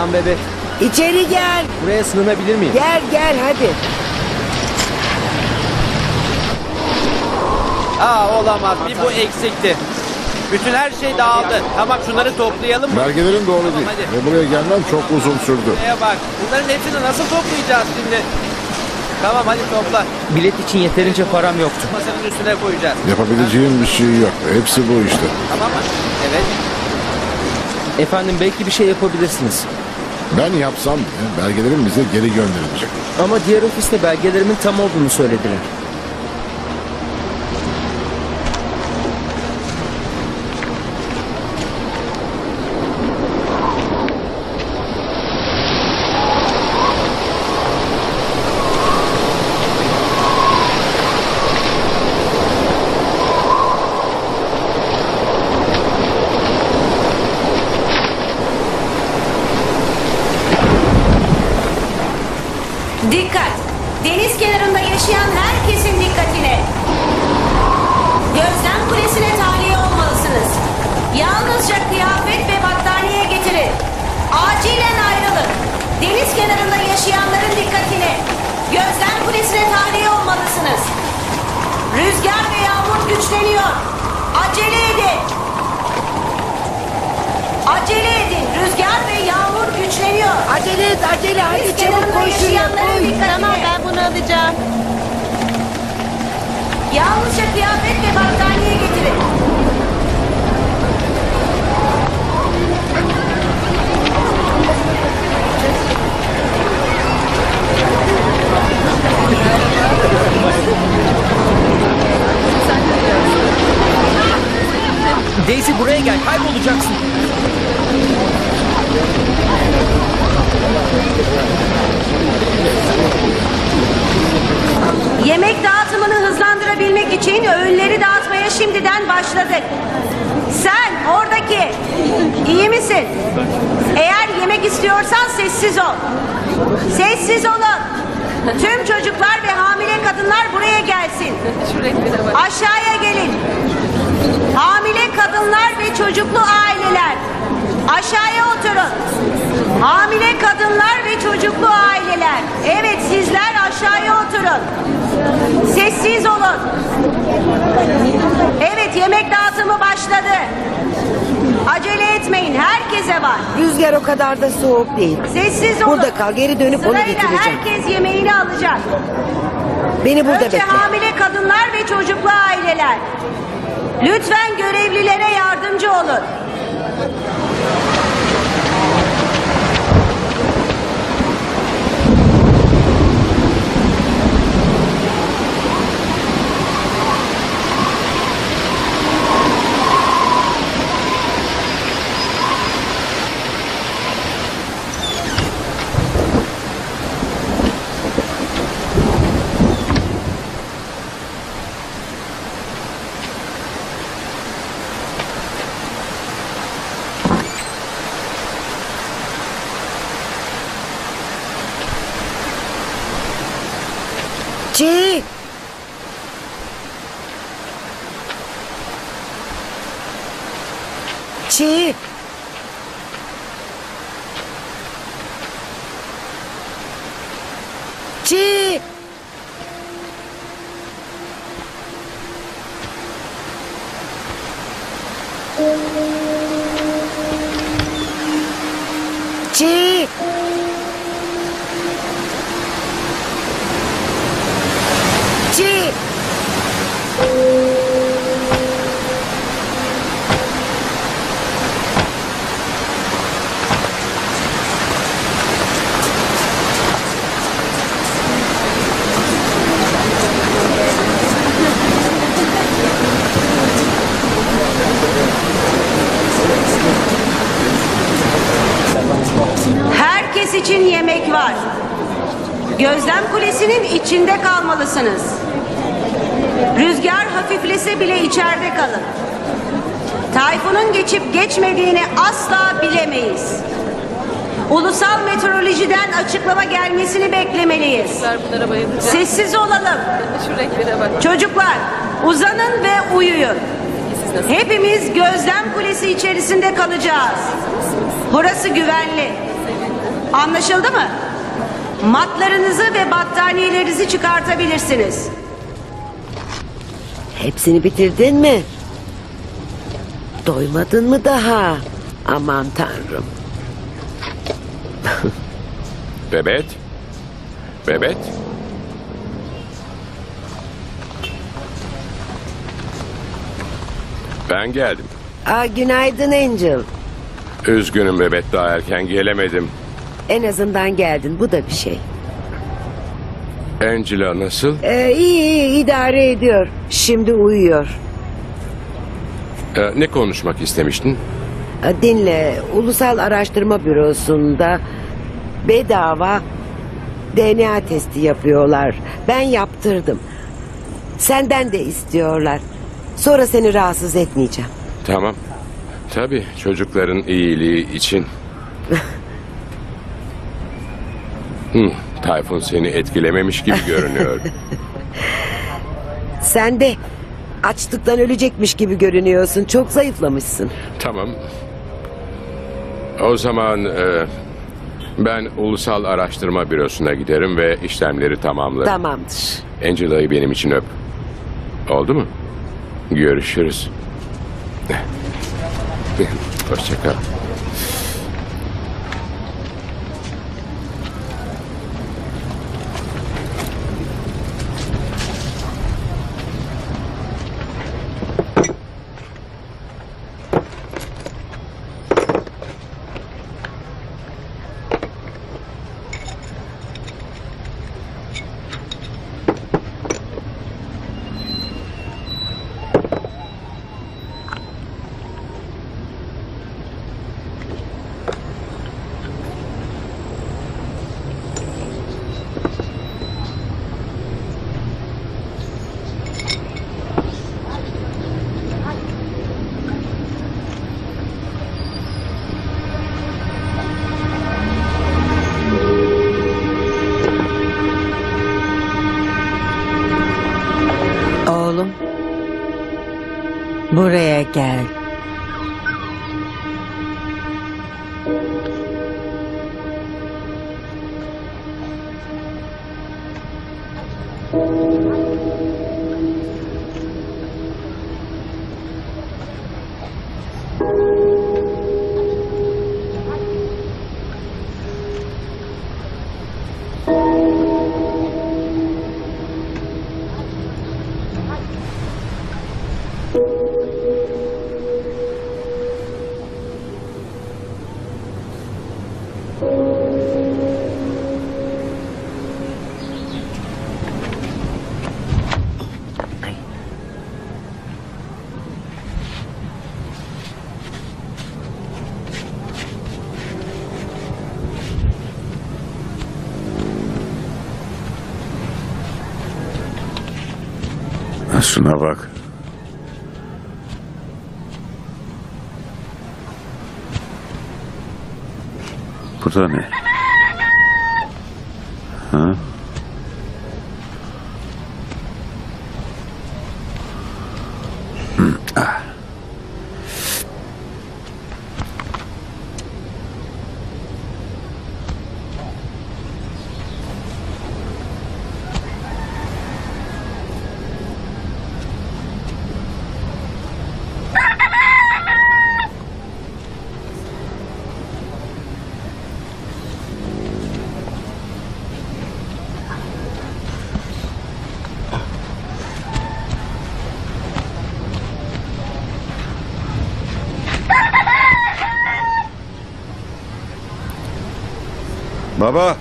Speaker 2: Madam Bebe,
Speaker 1: İçeri gel.
Speaker 2: buraya sığınabilir miyim?
Speaker 1: Gel gel hadi.
Speaker 2: Aa olamaz. Bir bu eksikti. Bütün her şey dağıldı. Tamam şunları toplayalım mı?
Speaker 21: Belgelerin doğru değil.
Speaker 2: hadi.
Speaker 21: Ve buraya gelmem çok uzun sürdü.
Speaker 2: Buraya bak. Bunların hepsini nasıl toplayacağız şimdi? Tamam hadi topla.
Speaker 28: Bilet için yeterince param yoktu.
Speaker 2: Masanın üstüne koyacağız.
Speaker 21: Yapabileceğim bir şey yok. Hepsi bu işte.
Speaker 2: Tamam mı? Evet.
Speaker 28: Efendim belki bir şey yapabilirsiniz.
Speaker 21: Ben yapsam bile belgelerim bize geri gönderilecek.
Speaker 28: Ama diğer ofiste belgelerimin tam olduğunu söylediler.
Speaker 1: Değil.
Speaker 29: Sessiz olun.
Speaker 1: Burada kal geri dönüp onu
Speaker 29: Sırayla
Speaker 1: getireceğim.
Speaker 29: herkes yemeğini alacak.
Speaker 1: Beni burada
Speaker 29: Önce
Speaker 1: bekle. Hepsini bitirdin mi? Doymadın mı daha? Aman tanrım. [laughs]
Speaker 30: Bebet? Bebet? Ben geldim.
Speaker 1: Aa, günaydın Angel.
Speaker 30: Üzgünüm bebet daha erken gelemedim.
Speaker 1: En azından geldin. Bu da bir şey.
Speaker 30: Angela nasıl?
Speaker 1: Ee, iyi iyi idare ediyor. Şimdi uyuyor.
Speaker 30: Ee, ne konuşmak istemiştin?
Speaker 1: Ee, Dinle. Ulusal Araştırma Bürosu'nda bedava DNA testi yapıyorlar. Ben yaptırdım. Senden de istiyorlar. Sonra seni rahatsız etmeyeceğim.
Speaker 30: Tamam. Tabii çocukların iyiliği için. [laughs] Hı, Tayfun seni etkilememiş gibi görünüyor. [laughs]
Speaker 1: Sen de açlıktan ölecekmiş gibi görünüyorsun. Çok zayıflamışsın.
Speaker 30: tamam. O zaman e, ben Ulusal Araştırma Bürosu'na giderim ve işlemleri tamamlarım.
Speaker 1: Tamamdır.
Speaker 30: Angela'yı benim için öp. Oldu mu? Görüşürüz. [laughs] Hoşça
Speaker 11: Şuna bak. Bu da ne?
Speaker 12: Baba.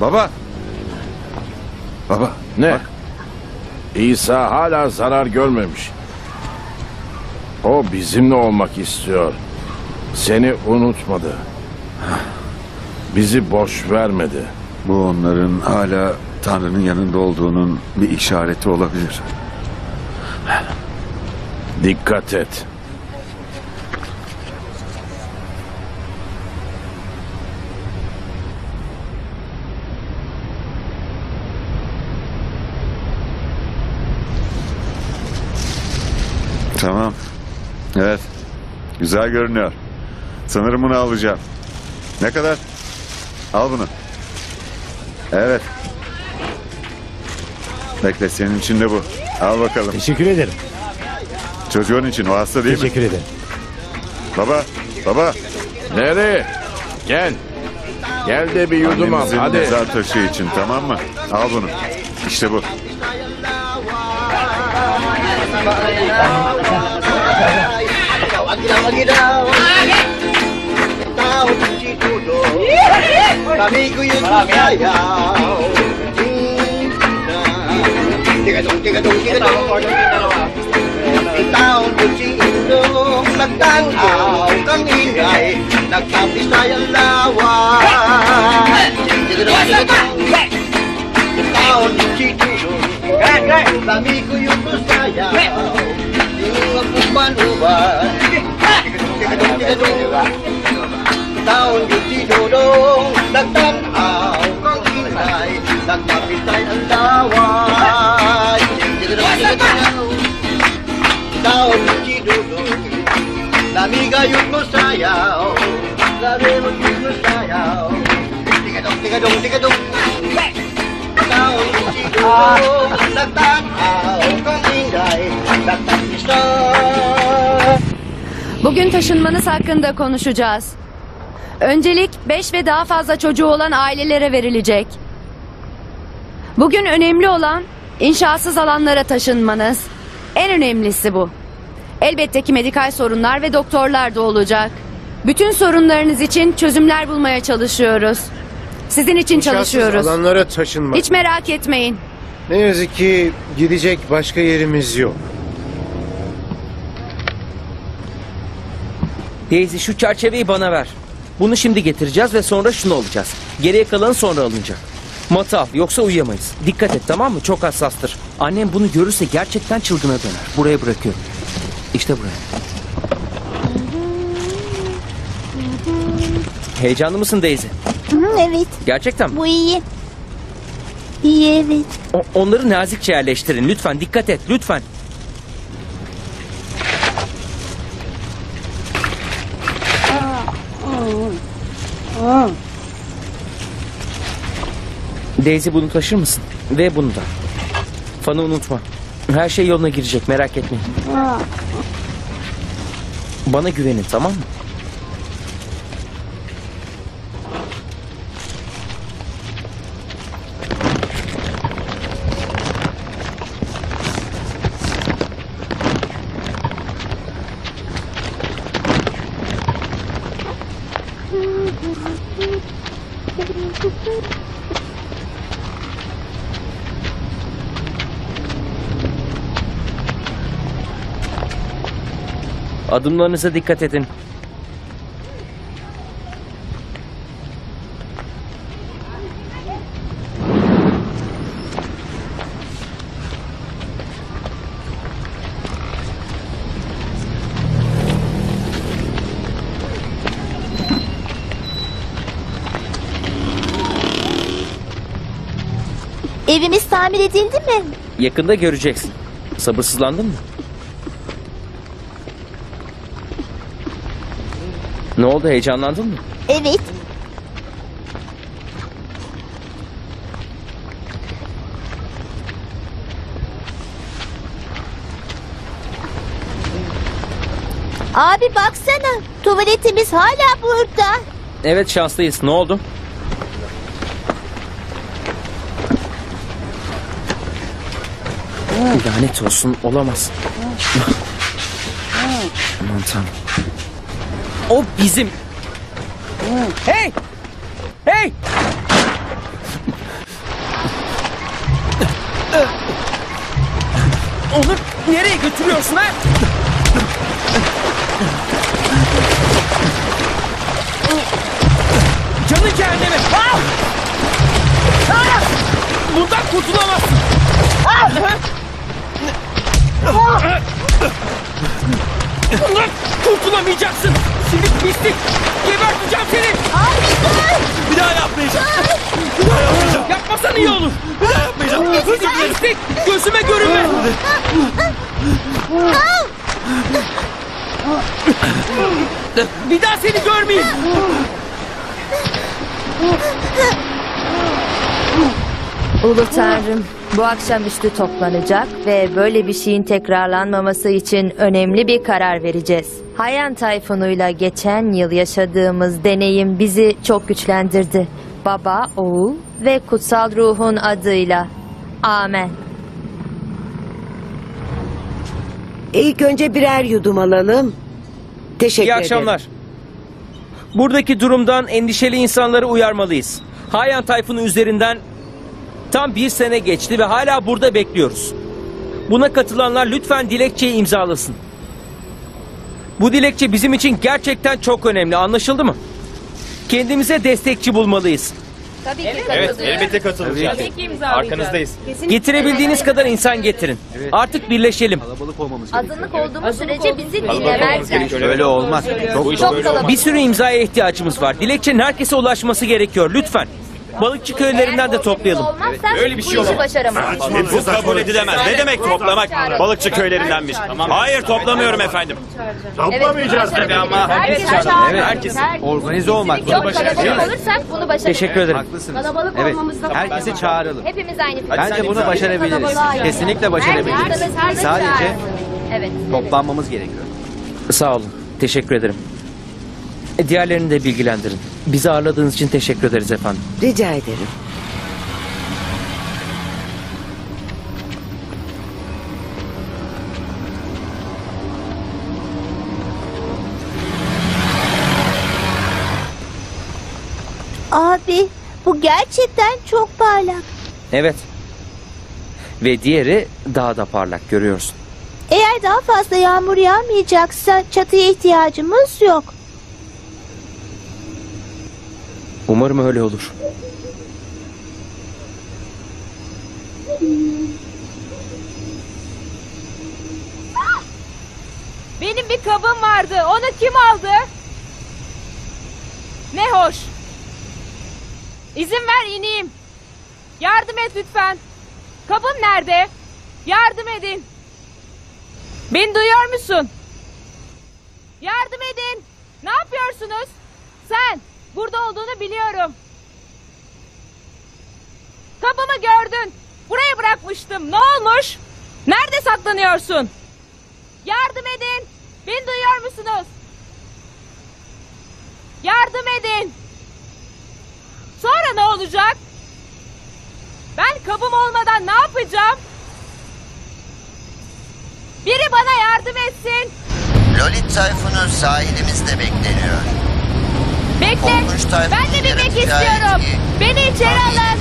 Speaker 12: Baba. Baba. Ne? İsa hala zarar görmemiş. O bizimle olmak istiyor. Seni unutmadı. bizi boş vermedi.
Speaker 11: Bu onların hala Tanrı'nın yanında olduğunun bir işareti olabilir.
Speaker 12: Dikkat et.
Speaker 11: Tamam. Evet. Güzel görünüyor. Sanırım bunu alacağım. Ne kadar? Al bunu. Evet. Bekle senin için de bu. Al bakalım.
Speaker 7: Teşekkür ederim.
Speaker 11: Çocuğun için o hasta değil mi?
Speaker 7: Teşekkür ederim.
Speaker 11: Baba, baba.
Speaker 12: Nereye? Gel. Gel de bir yudum al.
Speaker 11: Annemizin
Speaker 12: Hadi.
Speaker 11: mezar taşı için tamam mı? Al bunu. İşte bu. [laughs]
Speaker 23: Ginawa-ginawa Tao nagtitulong Kami ko yung sayaw Tigadong, tigadong, tigadong Tao nagtitulong Nagtangaw kang ingay Nagkapisay ang lawa Tigadong, tigadong Tao nagtitulong Kami ko yung sayaw Yung akong panuban Tao được chi đồ đô Đặc tâm ảo có chi lại Đặc tâm bị tay ấn đá hoài Tao được chi đồ đô La miga yut mo sayao La remo yut mo sayao Tiga dong, tiga dong, tiga dong Tao được chi đồ đô Đặc tâm ảo có chi lại Đặc tâm bị
Speaker 18: Bugün taşınmanız hakkında konuşacağız. Öncelik 5 ve daha fazla çocuğu olan ailelere verilecek. Bugün önemli olan inşaatsız alanlara taşınmanız. En önemlisi bu. Elbette ki medikal sorunlar ve doktorlar da olacak. Bütün sorunlarınız için çözümler bulmaya çalışıyoruz. Sizin için
Speaker 7: İnşaatsız
Speaker 18: çalışıyoruz.
Speaker 7: alanlara taşınmak.
Speaker 18: Hiç merak etmeyin.
Speaker 7: Ne yazık ki gidecek başka yerimiz yok.
Speaker 3: Daisy şu çerçeveyi bana ver. Bunu şimdi getireceğiz ve sonra şunu alacağız. Geriye kalanı sonra alınacak. Matı al yoksa uyuyamayız. Dikkat et tamam mı? Çok hassastır. Annem bunu görürse gerçekten çılgına döner. Buraya bırakıyorum. İşte buraya. Heyecanlı mısın Daisy?
Speaker 22: evet.
Speaker 3: Gerçekten mi?
Speaker 22: Bu iyi. İyi evet.
Speaker 3: O- onları nazikçe yerleştirin. Lütfen dikkat et. Lütfen. Daisy bunu taşır mısın? Ve bunu da. Fanı unutma. Her şey yoluna girecek merak etmeyin. Bana güvenin tamam mı? Adımlarınıza dikkat edin.
Speaker 22: Evimiz tamir edildi mi?
Speaker 3: Yakında göreceksin. Sabırsızlandın mı? Ne oldu heyecanlandın mı?
Speaker 22: Evet. Abi baksana. Tuvaletimiz hala burada.
Speaker 3: Evet şanslıyız. Ne oldu? Lanet olsun olamaz. Aman tanrım. O bizim. Hey! Hey! Onu nereye götürüyorsun ha? Canın cehenneme. Ah! Ah! Bundan kurtulamazsın. Ah! Bundan kurtulamayacaksın. Seni pislik. Geberteceğim seni.
Speaker 10: Bir daha yapmayacağım. Bir daha yapmayacağım.
Speaker 3: Yapmasan iyi olur.
Speaker 10: Bir daha yapmayacağım. Özür dilerim.
Speaker 3: Pislik. Gözüme görünme. Bir daha seni görmeyeyim.
Speaker 9: Ulu Tanrım, bu akşamüstü toplanacak ve böyle bir şeyin tekrarlanmaması için önemli bir karar vereceğiz. Hayan Tayfunuyla geçen yıl yaşadığımız deneyim bizi çok güçlendirdi. Baba, oğul ve kutsal ruhun adıyla. Amen.
Speaker 1: İlk önce birer yudum alalım. Teşekkür
Speaker 3: İyi
Speaker 1: ederim.
Speaker 3: akşamlar. Buradaki durumdan endişeli insanları uyarmalıyız. Hayan Tayfun'u üzerinden tam bir sene geçti ve hala burada bekliyoruz. Buna katılanlar lütfen dilekçeyi imzalasın. Bu dilekçe bizim için gerçekten çok önemli anlaşıldı mı? Kendimize destekçi bulmalıyız.
Speaker 19: Tabii ki
Speaker 3: Evet, elbette katılacağız.
Speaker 19: Tabii ki imzalayacağız.
Speaker 3: Arkanızdayız.
Speaker 19: Kesinlikle.
Speaker 3: Getirebildiğiniz kadar insan getirin. Artık birleşelim.
Speaker 24: Azınlık olduğumuz sürece bizi dinlemezler.
Speaker 3: Öyle olmaz.
Speaker 24: Çok kalabalık.
Speaker 3: Bir sürü imzaya ihtiyacımız var. Dilekçenin herkese ulaşması gerekiyor lütfen. Balıkçı köylerinden de toplayalım.
Speaker 24: Olmazsa
Speaker 16: Öyle bir şey
Speaker 24: bu işi
Speaker 16: olamaz.
Speaker 24: başaramayız.
Speaker 16: Bu kabul edilemez. Ne demek toplamak? Balıkçı köylerindenmiş. Hayır toplamıyorum efendim.
Speaker 24: Toplamayacağız tabii
Speaker 16: ama.
Speaker 24: Herkes
Speaker 16: Evet,
Speaker 24: çağırın.
Speaker 16: evet, herkes
Speaker 24: Organize olmak. Çok kalabalık olursak bunu başaramayız.
Speaker 3: Teşekkür ederim.
Speaker 24: Kalabalık
Speaker 2: Evet,
Speaker 24: olmamızda
Speaker 2: herkesi çağıralım.
Speaker 24: Hepimiz aynı fikirde.
Speaker 2: Bence bunu başarabiliriz. Kesinlikle başarabiliriz. Sadece.
Speaker 24: Evet.
Speaker 2: toplanmamız gerekiyor.
Speaker 3: Sağ olun. Teşekkür ederim. E, Diğerlerini de bilgilendirin. Bizi ağırladığınız için teşekkür ederiz efendim.
Speaker 1: Rica ederim.
Speaker 22: Abi bu gerçekten çok parlak.
Speaker 3: Evet. Ve diğeri daha da parlak görüyorsun.
Speaker 22: Eğer daha fazla yağmur yağmayacaksa çatıya ihtiyacımız yok.
Speaker 3: Umarım öyle olur.
Speaker 19: Benim bir kabım vardı. Onu kim aldı? Ne hoş. İzin ver ineyim. Yardım et lütfen. Kabım nerede? Yardım edin. Beni duyuyor musun? Yardım edin. Ne yapıyorsunuz? Sen. Burada olduğunu biliyorum. Kabımı gördün. Buraya bırakmıştım. Ne olmuş? Nerede saklanıyorsun? Yardım edin. Beni duyuyor musunuz? Yardım edin. Sonra ne olacak? Ben kabım olmadan ne yapacağım? Biri bana yardım etsin.
Speaker 5: Lolit Tayfun'u sahilimizde bekleniyor.
Speaker 19: Bekle. Ben de binmek istiyorum. Beni içeri alın.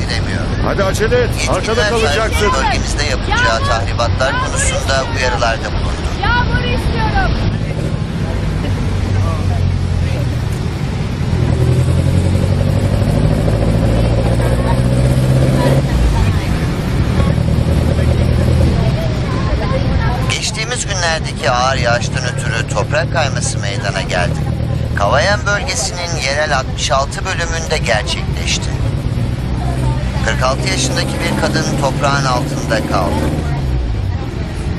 Speaker 11: Hadi acele et. Arkada kalacaksın.
Speaker 5: Bölgemizde yapacağı tahribatlar konusunda uyarılarda bulundu.
Speaker 19: Yağmur istiyorum.
Speaker 5: Geçtiğimiz günlerdeki ağır yağıştan ötürü toprak kayması meydana geldi. Kavayan bölgesinin yerel 66 bölümünde gerçekleşti. 46 yaşındaki bir kadın toprağın altında kaldı.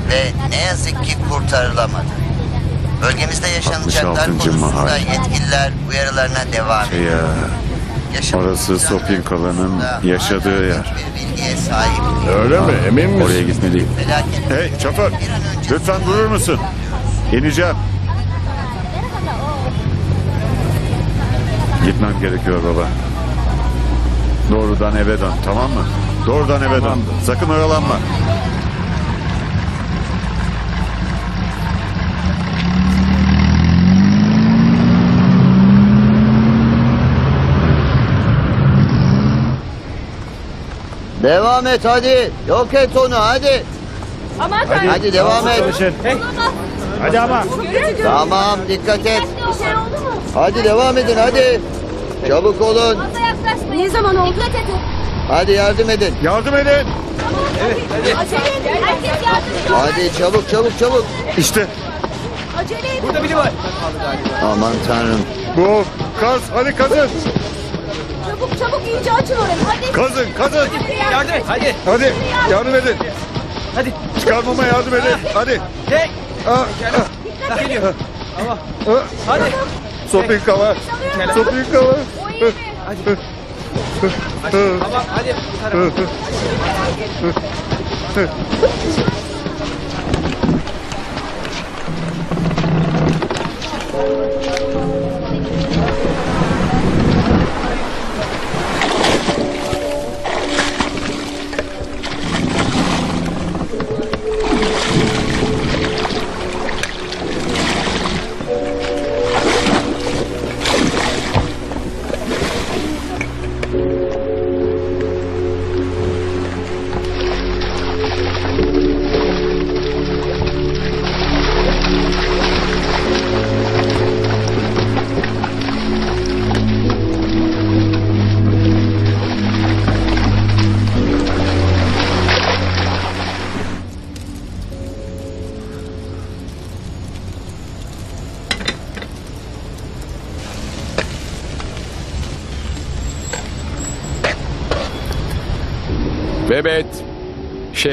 Speaker 5: Ve ne yazık ki kurtarılamadı. Bölgemizde yaşanacaklar
Speaker 11: 66.
Speaker 5: konusunda
Speaker 11: mahal.
Speaker 5: yetkililer uyarılarına devam
Speaker 11: Şey
Speaker 5: ediyor.
Speaker 11: ya, orası Sopinkala'nın yaşadığı yer. Öyle mi? Emin misin? Oraya gitmeliyim. Hey şoför, lütfen durur musun? İneceğim. Gitmem gerekiyor baba. Doğrudan eve dön, tamam mı? Doğrudan eve dön. Sakın oyalanma.
Speaker 5: Devam et hadi. Yok et onu hadi.
Speaker 19: Aman
Speaker 5: Hadi, hadi devam et.
Speaker 19: Hadi ama.
Speaker 5: Tamam dikkat et.
Speaker 19: Bir şey oldu mu?
Speaker 5: Hadi devam edin hadi. Çabuk olun.
Speaker 24: Ne zaman oldu? Dikkat edin.
Speaker 5: Hadi yardım edin.
Speaker 11: Yardım edin.
Speaker 24: Acele edin. Herkes yardımcı.
Speaker 5: Hadi çabuk çabuk çabuk.
Speaker 11: İşte
Speaker 24: Acele edin.
Speaker 10: Burada biri var.
Speaker 5: Aman tanrım.
Speaker 11: bu. Kaz. Hadi kazın.
Speaker 24: Çabuk çabuk iyice açın orayı. Hadi.
Speaker 11: Kazın. Kazın.
Speaker 10: Yardım et hadi.
Speaker 11: Hadi. Yardım edin.
Speaker 10: Hadi.
Speaker 11: Çıkarmama yardım edin. Hadi.
Speaker 10: Hey.
Speaker 11: Ah,
Speaker 10: Ah, geliyor. Ama. Hadi.
Speaker 11: Sopin kala. Sopin kala.
Speaker 10: Hadi. Tamam hadi. Bu tarafa. [laughs]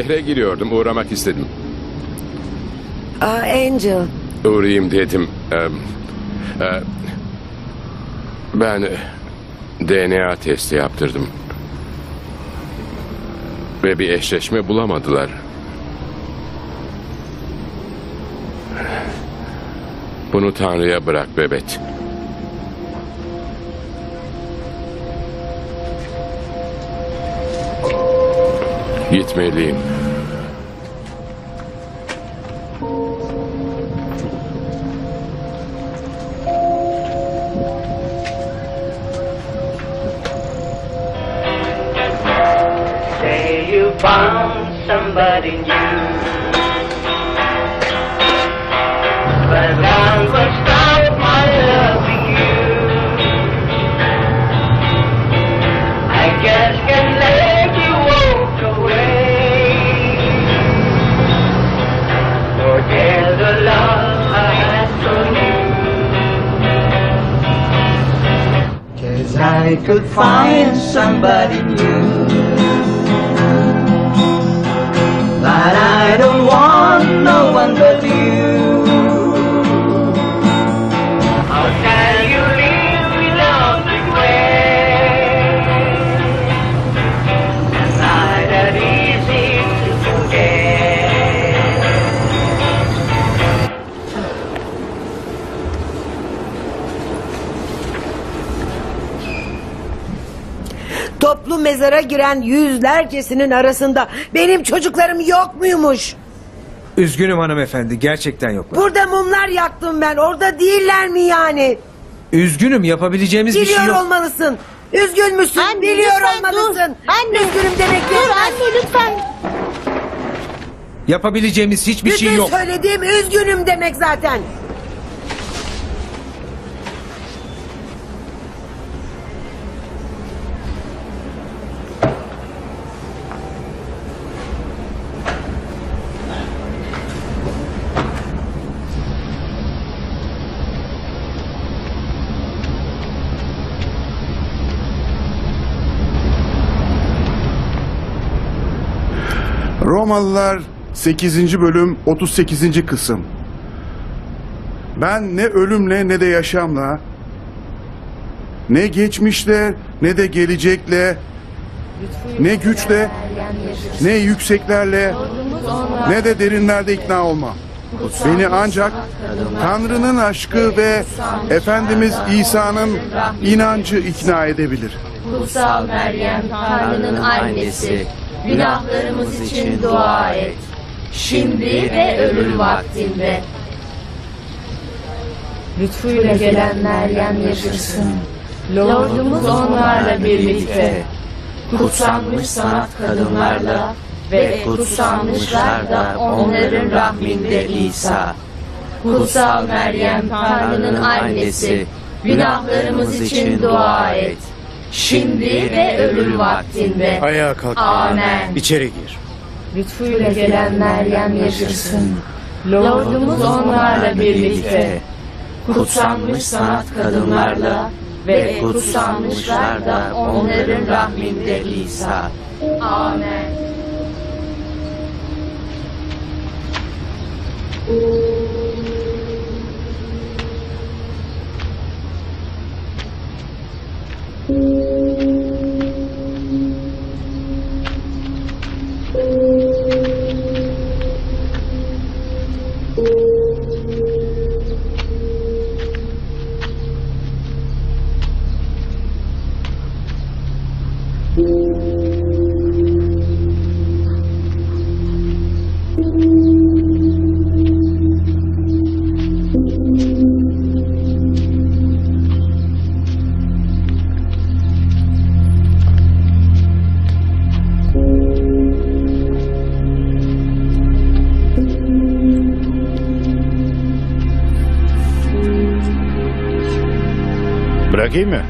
Speaker 30: Şehre giriyordum. Uğramak istedim.
Speaker 1: Aa, Angel.
Speaker 30: Uğrayayım dedim. Ee, e, ben DNA testi yaptırdım. Ve bir eşleşme bulamadılar. Bunu Tanrı'ya bırak Bebet. Gitmeliyim.
Speaker 23: I could find somebody new. But I don't want no one but you.
Speaker 1: Mezara giren yüzlercesinin arasında benim çocuklarım yok muymuş?
Speaker 10: Üzgünüm hanımefendi. Gerçekten yok.
Speaker 1: Burada mumlar yaktım ben. Orada değiller mi yani?
Speaker 10: Üzgünüm yapabileceğimiz bir
Speaker 1: Biliyor
Speaker 10: şey yok.
Speaker 1: olmalısın. Üzgün müsün?
Speaker 24: Anne,
Speaker 1: Biliyor
Speaker 24: lütfen
Speaker 1: olmalısın.
Speaker 24: dur. Anne.
Speaker 1: Üzgünüm demek
Speaker 24: Dur anne lütfen.
Speaker 10: Yapabileceğimiz hiçbir
Speaker 1: Bütün
Speaker 10: şey yok.
Speaker 1: söylediğim üzgünüm demek zaten.
Speaker 6: Romalılar 8. bölüm 38. kısım. Ben ne ölümle ne de yaşamla, ne geçmişle ne de gelecekle, ne güçle, ne yükseklerle, ne de derinlerde ikna olmam. Beni ancak Tanrı'nın aşkı ve Efendimiz İsa'nın inancı ikna edebilir.
Speaker 24: Kutsal Meryem Tanrı'nın annesi. Günahlarımız için dua et. Şimdi ve ölüm vaktinde. Lütfuyla gelen Meryem yaşasın. Lordumuz onlarla birlikte. Kutsanmış sanat kadınlarla ve kutsanmışlar da onların rahminde İsa. Kutsal Meryem Tanrı'nın annesi. Günahlarımız için dua et. Şimdi ve ölüm vaktinde.
Speaker 7: Ayağa kalk.
Speaker 24: Amen.
Speaker 7: İçeri gir.
Speaker 24: Lütfuyla gelen Meryem yaşasın. Lordumuz onlarla birlikte. Kutsanmış sanat kadınlarla ve kutsanmışlar da onların rahminde İsa. Amen.
Speaker 21: Bırakayım mı? Amen.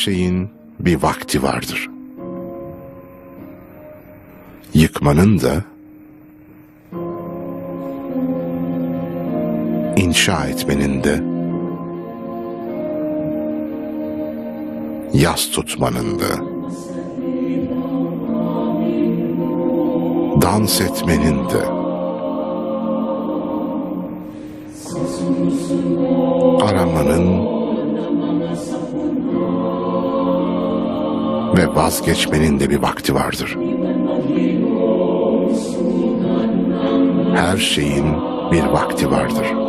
Speaker 21: Şeyin bir vakti vardır. Yıkmanın da inşa etmenin de yas tutmanın da dans etmenin de vazgeçmenin de bir vakti vardır. Her şeyin bir vakti vardır.